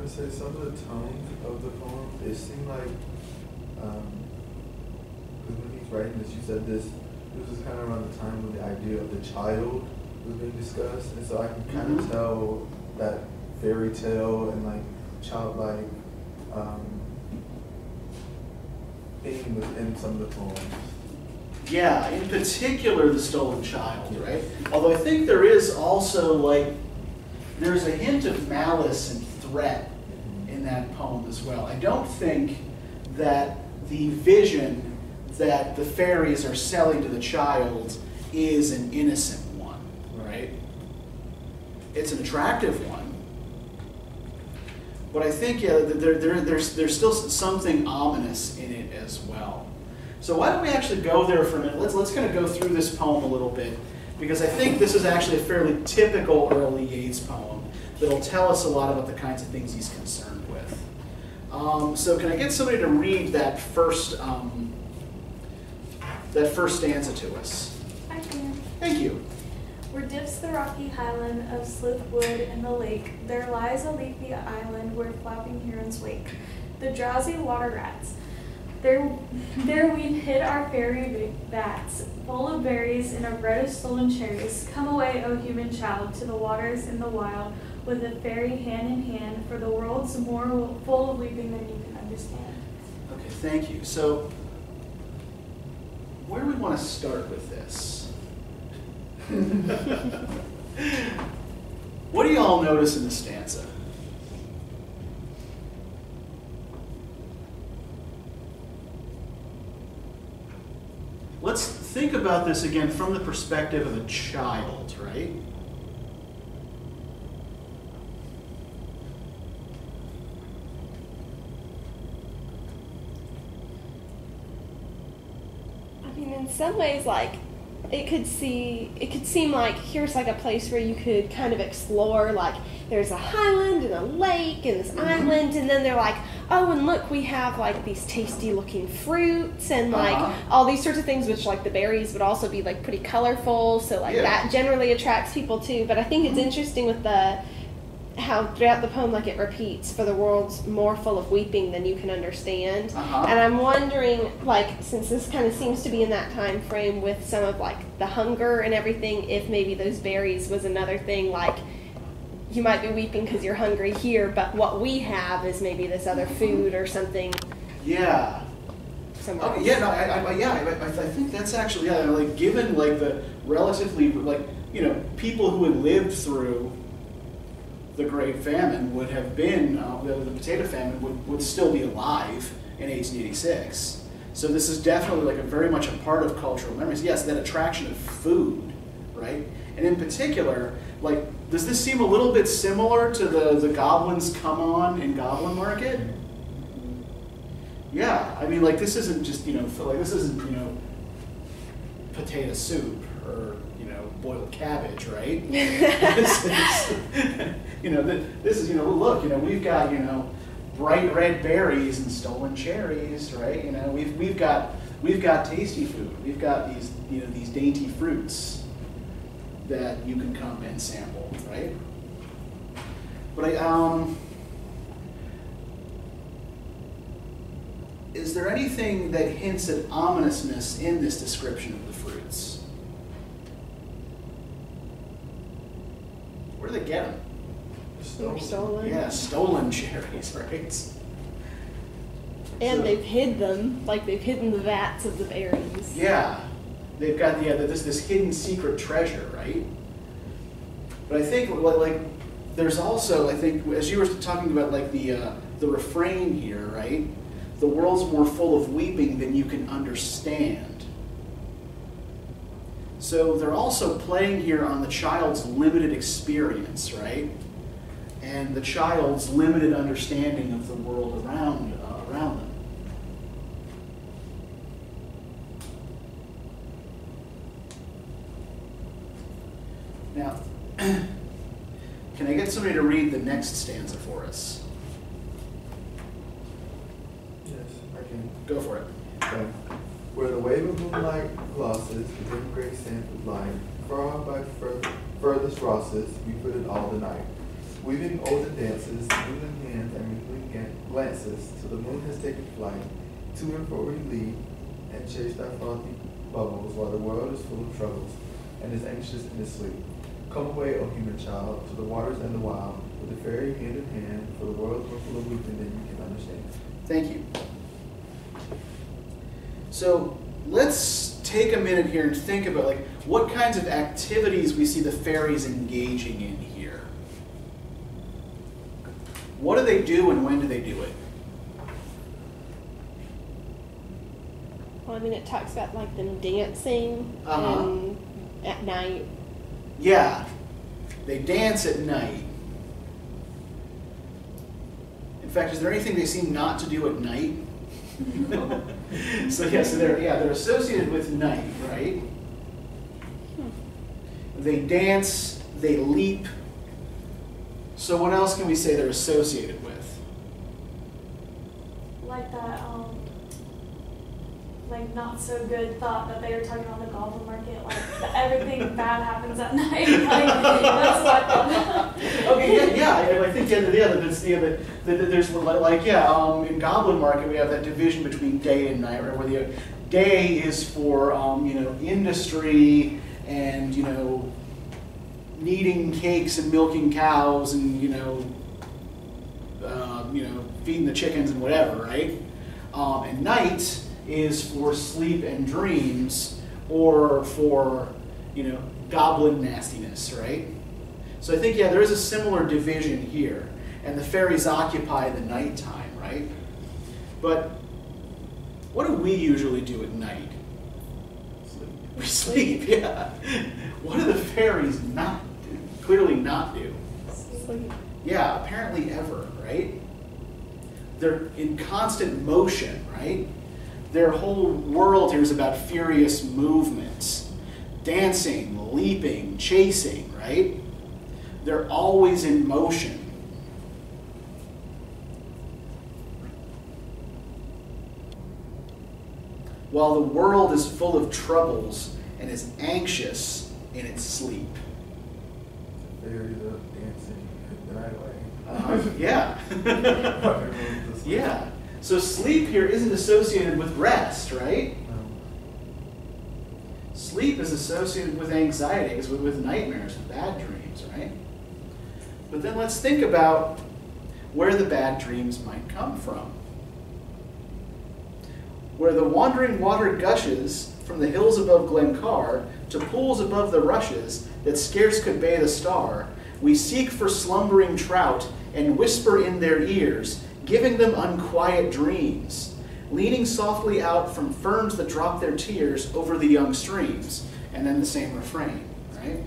Gonna say some of the tones of the poem. It seemed like, um, when he's writing this, you said this. This was kind of around the time when the idea of the child was being discussed, and so I can kind of tell that fairy tale and like childlike um, theme within some of the poems. Yeah, in particular, the stolen child, right? Although I think there is also like, there's a hint of malice and in that poem as well. I don't think that the vision that the fairies are selling to the child is an innocent one, right? It's an attractive one. But I think yeah, there, there, there's, there's still something ominous in it as well. So why don't we actually go there for a minute? Let's, let's kind of go through this poem a little bit, because I think this is actually a fairly typical early Yeats poem that'll tell us a lot about the kinds of things he's concerned with. Um, so can I get somebody to read that first, um, that first stanza to us? I can. Thank you. Where dips the rocky highland of Sleuth Wood in the lake, there lies a leafy island where flapping herons wake. the drowsy water rats. There, there we've hid our fairy vats, full of berries and of red stolen cherries. Come away, O human child, to the waters in the wild, with a fairy hand in hand, for the world's more full of weeping than you can understand. Okay, thank you. So, where do we want to start with this? what do you all notice in the stanza? Let's think about this again from the perspective of a child, right? In some ways, like it could see it could seem like here's like a place where you could kind of explore like there's a highland and a lake and this Mhm. island and then they're like oh and look we have like these tasty looking fruits and like Uh-huh. all these sorts of things which like the berries would also be like pretty colorful so like Yeah. that generally attracts people too but i think it's Mhm. interesting with the how throughout the poem like it repeats for the world's more full of weeping than you can understand Uh-huh. and i'm wondering like since this kind of seems to be in that time frame with some of like the hunger and everything if maybe those berries was another thing like you might be weeping because you're hungry here but what we have is maybe this other food or something Yeah. somewhere Okay, yeah, no, I, I, yeah, I, I I think that's actually, yeah, like, given, like, the relatively, like, you know, people who had lived through the Great Famine would have been, uh, the, the potato famine would, would still be alive in 1886. So this is definitely, like, a very much a part of cultural memories. Yes, that attraction of food, right? And in particular, like, does this seem a little bit similar to the, the Goblins Come On in Goblin Market? Yeah, I mean, like this isn't just you know, like this isn't you know, potato soup or boiled cabbage, right? this is, you know, this is you know, look, you know, we've got you know, bright red berries and stolen cherries, right? You know, we've we've got we've got tasty food. We've got these you know these dainty fruits that you can come and sample, right? But I um. Is there anything that hints at ominousness in this description of the fruits? Where do they get them? Were stolen. Yeah, stolen cherries, right? and So- they've hid them like they've hidden the vats of the berries Yeah, they've got yeah this this hidden secret treasure, right? But I think like, like there's also I think as you were talking about like the uh, the refrain here, right? The world's more full of weeping than you can understand. So they're also playing here on the child's limited experience, right? And the child's limited understanding of the world around uh, around them. Now, can I get somebody to read the next stanza for us? Yes, I can. Go for it. Okay. Where the wave of moonlight glosses within gray sand of light, far off by fur- furthest rosses, we footed all the night. Weaving olden dances, moving hands and mingling glances, till the moon has taken flight. To and fro we lead, and chase our frothy bubbles, while the world is full of troubles, and is anxious in its sleep. Come away, O human child, to the waters and the wild, with the fairy hand in hand, for the world is more full of weeping than you can understand. Thank you. So let's take a minute here and think about like what kinds of activities we see the fairies engaging in here. What do they do and when do they do it? well i mean it talks about like them dancing Uh-huh. and at night Yeah, they dance at night. In fact, is there anything they seem not to do at night? so yeah, so they're yeah they're associated with night, right? Hmm. They dance, they leap. So what else can we say they're associated with? Like that, like not so good thought that they were talking on the goblin market, like everything bad happens at night. Like that's what I thought. okay, yeah, yeah, I think the, yeah, that's the, the, the, the there's like, like yeah, um, in Goblin Market we have that division between day and night, right? Where the day is for um, you know industry and you know kneading cakes and milking cows and you know uh, you know feeding the chickens and whatever, right? Um, and night is for sleep and dreams or for you know goblin nastiness, right? So I think, yeah, there is a similar division here. And the fairies occupy the nighttime, right? But what do we usually do at night? Sleep. We sleep, yeah. What do the fairies not do? Clearly not do. Sleep. Yeah, apparently ever, right? They're in constant motion, right? Their whole world here is about furious movements, dancing, leaping, chasing, right? They're always in motion. While the world is full of troubles and is anxious in its sleep. Fairies of dancing in the night Uh, yeah. yeah. So sleep here isn't associated with rest, right? Sleep is associated with anxieties, with, with nightmares, with bad dreams, right? But then let's think about where the bad dreams might come from. Where the wandering water gushes from the hills above Glencar to pools above the rushes that scarce could bathe a star, we seek for slumbering trout and whisper in their ears, giving them unquiet dreams, leaning softly out from ferns that drop their tears over the young streams. And then the same refrain, right?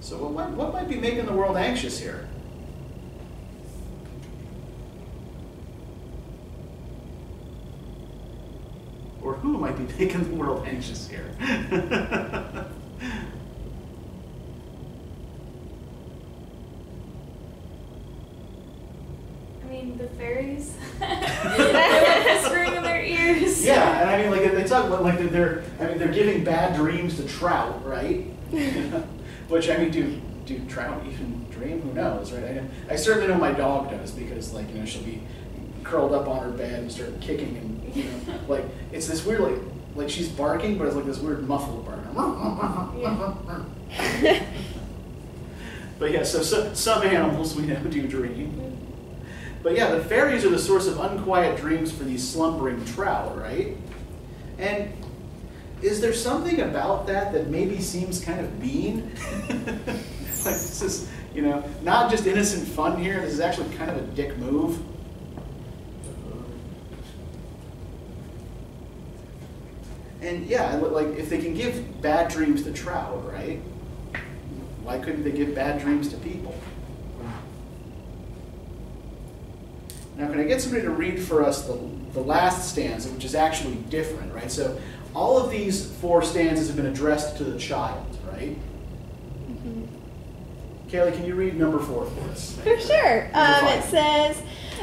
So, what might, what might be making the world anxious here? Or who might be making the world anxious here? mean, the fairies. they were whispering in their ears. yeah, and I mean, like they talk about like they're, they're I mean they're giving bad dreams to trout, right? Which I mean, do do trout even dream? Who knows, right? I, I certainly know my dog does because like you know she'll be curled up on her bed and start kicking and you know like it's this weird like like she's barking, but it's like this weird muffled bark. But yeah, so, so some animals we know do dream. Mm-hmm. But yeah, the fairies are the source of unquiet dreams for these slumbering trout, right? And is there something about that that maybe seems kind of mean? like this is, you know, not just innocent fun here. This is actually kind of a dick move. And yeah, like if they can give bad dreams to trout, right? Why couldn't they give bad dreams to people? Now, can I get somebody to read for us the, the last stanza, which is actually different, right? So, all of these four stanzas have been addressed to the child, right? Mhm. Kaylee, can you read number four for us? For sure. Um, it says,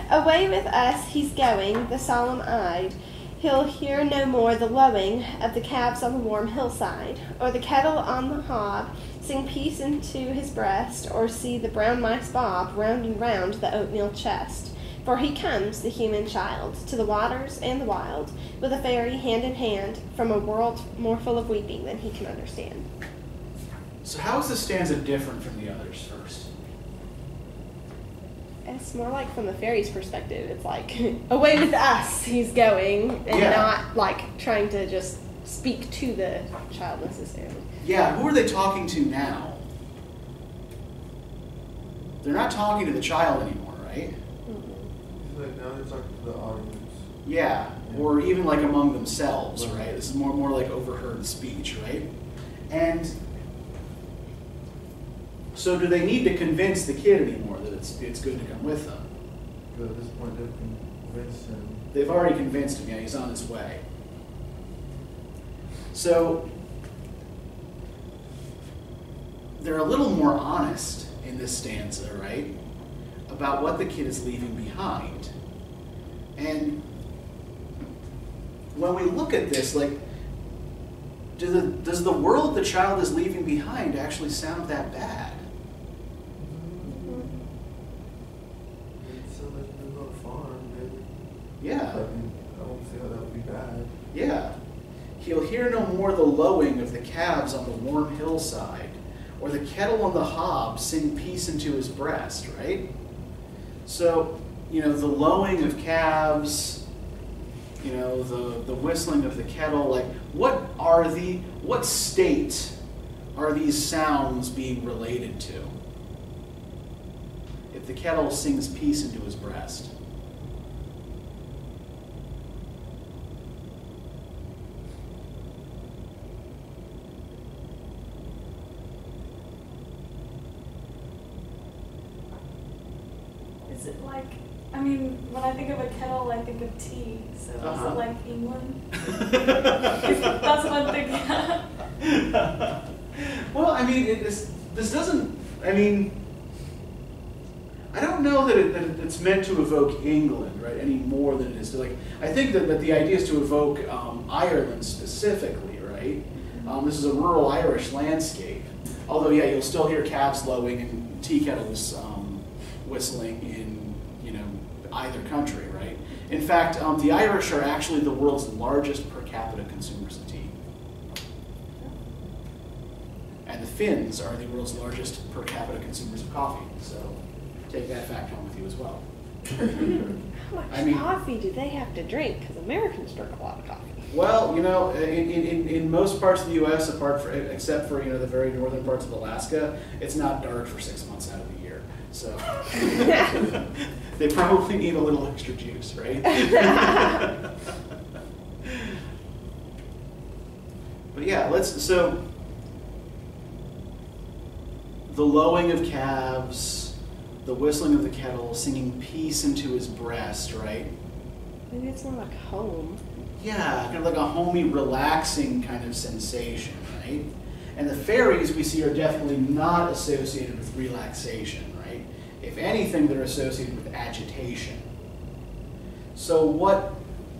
Away with us he's going, the solemn eyed. He'll hear no more the lowing of the calves on the warm hillside, or the kettle on the hob sing peace into his breast, or see the brown mice bob round and round the oatmeal chest. For he comes, the human child, to the waters and the wild, with a fairy hand in hand, from a world more full of weeping than he can understand. So, how is this stanza different from the others first? It's more like from the fairy's perspective. It's like away with us, he's going, and Yeah. not like trying to just speak to the child necessarily. Yeah, who are they talking to now? They're not talking to the child anymore, right? It's like now they're to the audience. Yeah, or even like among themselves, right? This is more more like overheard speech, right? And so, do they need to convince the kid anymore that it's it's good to come with them? But at this point, they've convinced him. They've already convinced him. Yeah, he's on his way. So they're a little more honest in this stanza, right? About what the kid is leaving behind. And when we look at this, like, do the, does the world the child is leaving behind actually sound that bad? It sounds like you live on a farm, maybe. Yeah. I don't see how that would be bad. Yeah. He'll hear no more the lowing of the calves on the warm hillside, or the kettle on the hob sing peace into his breast, right? So, you know, the lowing of calves, you know, the, the whistling of the kettle, like, what are the, what state are these sounds being related to? If the kettle sings peace into his breast. Is it like, I mean, when I think of a kettle, I think of tea. So is Uh-huh. it like England? That's what I'm thinking well, I mean, it, this this doesn't. I mean, I don't know that, it, that it's meant to evoke England, right, any more than it is to like. I think that, that the idea is to evoke um, Ireland specifically, right? Um, this is a rural Irish landscape. Although, yeah, you'll still hear calves lowing and tea kettles um, whistling in either country, right? In fact, um, the Irish are actually the world's largest per capita consumers of tea. And the Finns are the world's largest per capita consumers of coffee. So take that fact home with you as well. How much I mean- coffee do they have to drink? Because Americans drink a lot of coffee. Well, you know, in, in, in, in most parts of the U.S., apart for, except for you know the very northern parts of Alaska, it's not dark for six months out of the year. So they probably need a little extra juice, right? but yeah, let's so the lowing of calves, the whistling of the kettle, singing peace into his breast, right? Maybe it's more like home. Yeah, kind of like a homey, relaxing kind of sensation, right? And the fairies we see are definitely not associated with relaxation, right? If anything, they're associated with agitation. So what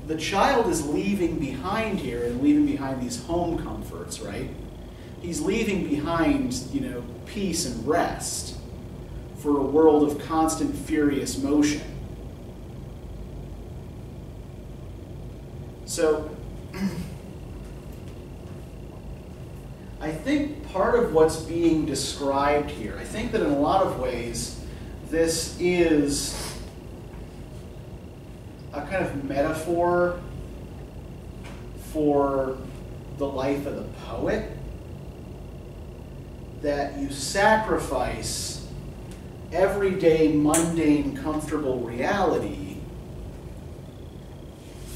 the child is leaving behind here and leaving behind these home comforts, right? He's leaving behind, you know, peace and rest for a world of constant furious motion. So, I think part of what's being described here, I think that in a lot of ways, this is a kind of metaphor for the life of the poet. That you sacrifice everyday, mundane, comfortable reality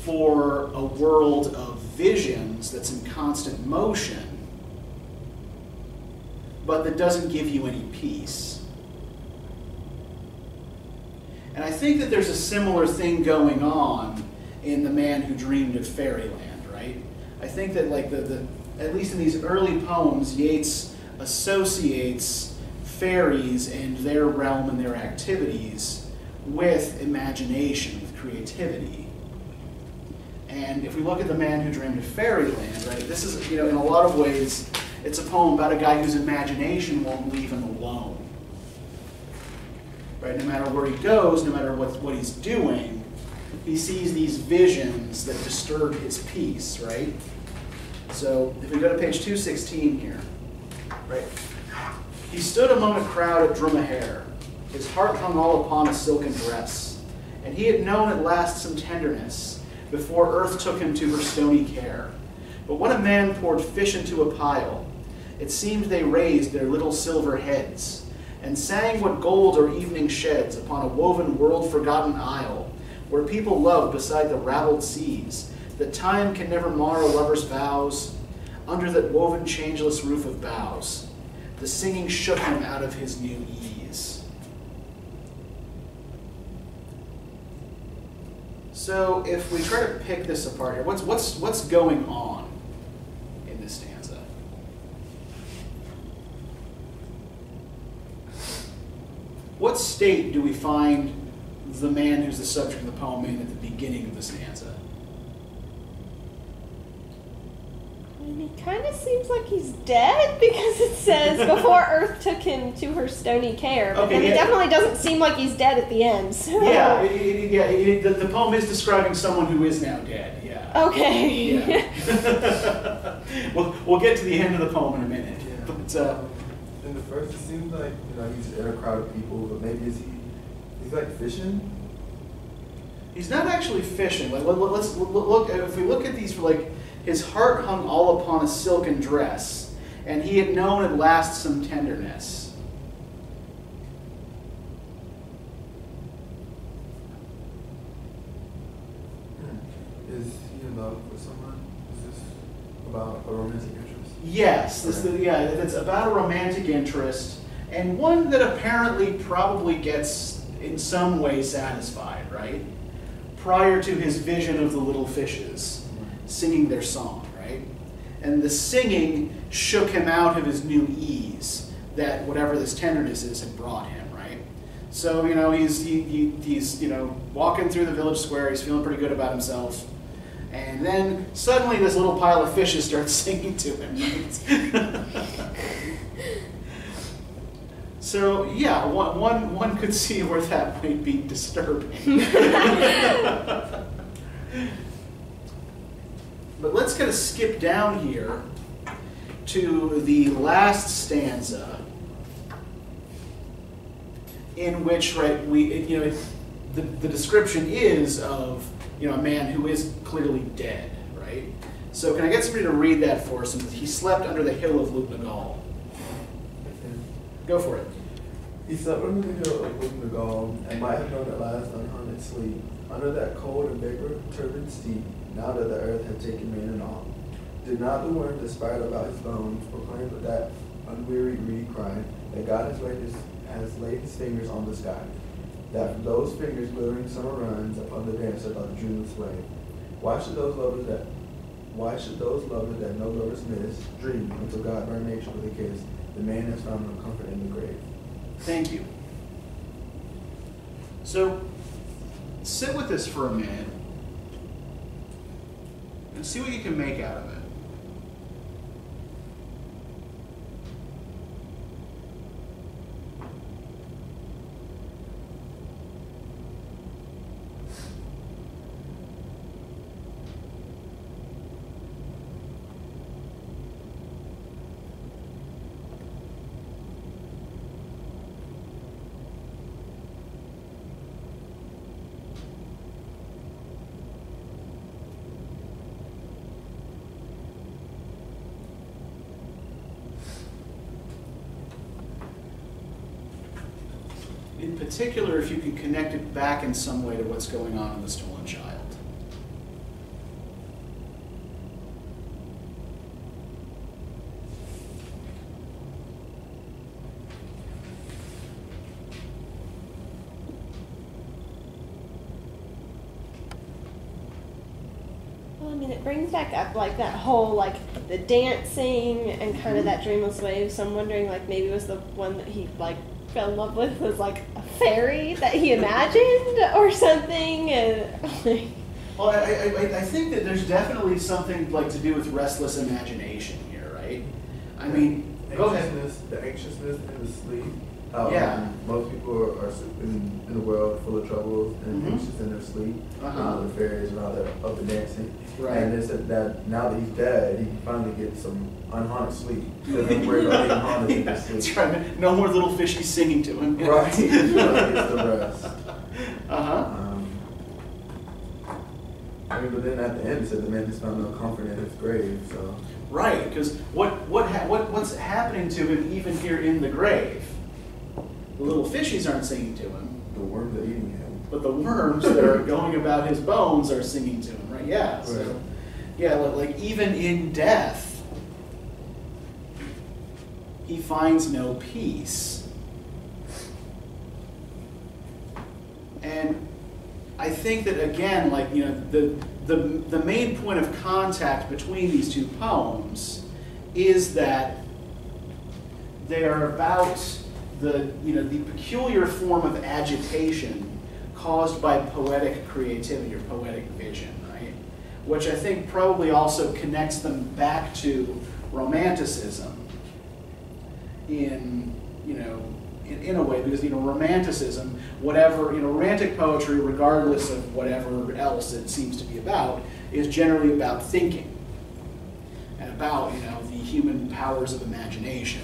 for a world of visions that's in constant motion, but that doesn't give you any peace. And I think that there's a similar thing going on in The Man Who Dreamed of Fairyland, right? I think that like the, the at least in these early poems, Yeats associates fairies and their realm and their activities with imagination, with creativity. And if we look at The Man Who Dreamed of Fairyland, right, this is, you know, in a lot of ways, it's a poem about a guy whose imagination won't leave him alone. Right, no matter where he goes, no matter what, what he's doing, he sees these visions that disturb his peace, right? So if we go to page 216 here, right? He stood among a crowd at Drumahair. His heart hung all upon a silken dress, and he had known at last some tenderness before earth took him to her stony care. But when a man poured fish into a pile, it seemed they raised their little silver heads, and sang what gold or evening sheds upon a woven world-forgotten isle, where people love beside the ravelled seas, that time can never mar a lover's vows, under that woven changeless roof of boughs. The singing shook him out of his new ease. So if we try to pick this apart here, what's what's what's going on in this stanza? What state do we find the man who's the subject of the poem in at the beginning of the stanza? And He kind of seems like he's dead because it says before Earth took him to her stony care, but Okay, then he yeah. definitely doesn't seem like he's dead at the end. So. Yeah, it, it, yeah. It, the, the poem is describing someone who is now dead. Yeah. Okay. Yeah. we'll, we'll get to the end of the poem in a minute. Yeah. But uh, In the first, it seems like you know he's in a crowd of people, but maybe is he? He's like fishing. he's not actually fishing. Like, let, us look. If we look at these, like his heart hung all upon a silken dress, and he had known at last some tenderness. Hmm. Is he in love with someone? Is this about a romantic? Yes, this, Okay. yeah, it's about a romantic interest, and one that apparently probably gets in some way satisfied, right? Prior to his vision of the little fishes singing their song, right? And the singing shook him out of his new ease that whatever this tenderness is had brought him, right? So, you know, he's, he, he, he's, you know, walking through the village square, he's feeling pretty good about himself. And then suddenly this little pile of fishes starts singing to him. Right? so yeah, one, one, one could see where that might be disturbing. but let's kind of skip down here to the last stanza, in which right we you know the, the description is of you know a man who is clearly dead, right? So can I get somebody to read that for us? He slept under the hill of Lugnagall. Go for it. He slept under the hill of Lugnagall, and might have known at last unhaunted sleep. Under that cold and vapor turbid steep, now that the earth had taken man and all. Did not the worm despite about his bones proclaim that unwearied reed cry that God has laid his, has laid his fingers on the sky? That from those fingers glittering summer runs upon the dance of the dreamless wave. Why should those lovers that why should those lovers that no lovers miss dream until God burn nature with a kiss? The man has found no comfort in the grave. Thank you. So, sit with this for a minute and see what you can make out of it. In particular, if you can connect it back in some way to what's going on in the stolen child. Well, I mean, it brings back up like that whole like the dancing and kind of mm-hmm. that dreamless wave. So I'm wondering, like, maybe it was the one that he like fell in love with was like fairy that he imagined or something, and Well, I, I, I- I think that there's definitely something like to do with restless imagination here, right? I mean, go ahead. Anxiousness, the anxiousness and the sleep. How, Yeah. um, most people are, are in, in the world full of troubles and Mhm. anxious in their sleep. Uh-huh. Uh, the fairies and all that up and dancing. Right. And they said that now that he's dead, he can finally get some unhaunted sleep. Doesn't worry about being haunted Yeah, that's right. No more little fishy singing to him. Right. He gets the rest. Uh-huh. Um, I mean, but then at the end, it said the man has found no comfort in his grave. So Right, because what what ha- what what's happening to him even here in the grave? The little fishies aren't singing to him, the worms are eating him. But the worms that are going about his bones are singing to him, right? Yeah. So, Right. yeah, li- like even in death, he finds no peace. And I think that again, like you know, the the the main point of contact between these two poems is that they are about the you know the peculiar form of agitation caused by poetic creativity or poetic vision, right? which I think probably also connects them back to Romanticism in, you know, in, in a way, because, you know, Romanticism, whatever, you know, Romantic poetry, regardless of whatever else it seems to be about, is generally about thinking and about, you know, the human powers of imagination.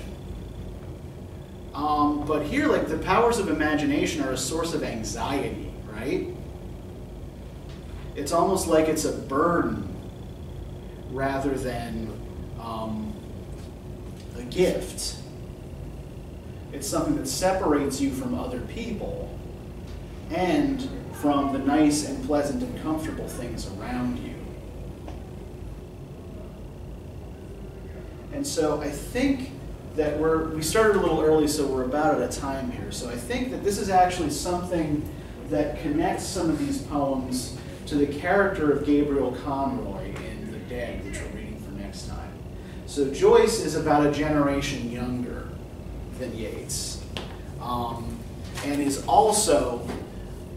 Um, but here, like, the powers of imagination are a source of anxiety, right? It's almost like it's a burden rather than um, a gift. It's something that separates you from other people and from the nice and pleasant and comfortable things around you. And so I think that we're, we started a little early, so we're about at a time here. So I think that this is actually something that connects some of these poems to the character of Gabriel Conroy in The Dead, which we're reading for next time. So Joyce is about a generation younger than Yeats, um, and is also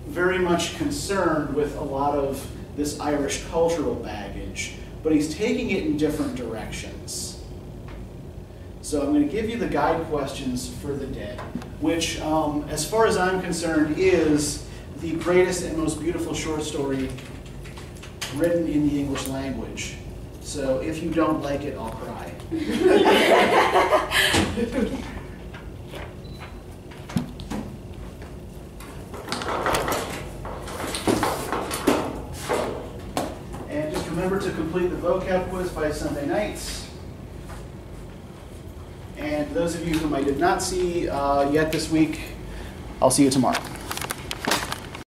very much concerned with a lot of this Irish cultural baggage, but he's taking it in different directions. So I'm going to give you the guide questions for the dead, which, um, as far as I'm concerned, is the greatest and most beautiful short story written in the English language. So if you don't like it, I'll cry. and just remember to complete the vocab quiz by Sunday nights. And those of you whom I did not see uh, yet this week, I'll see you tomorrow.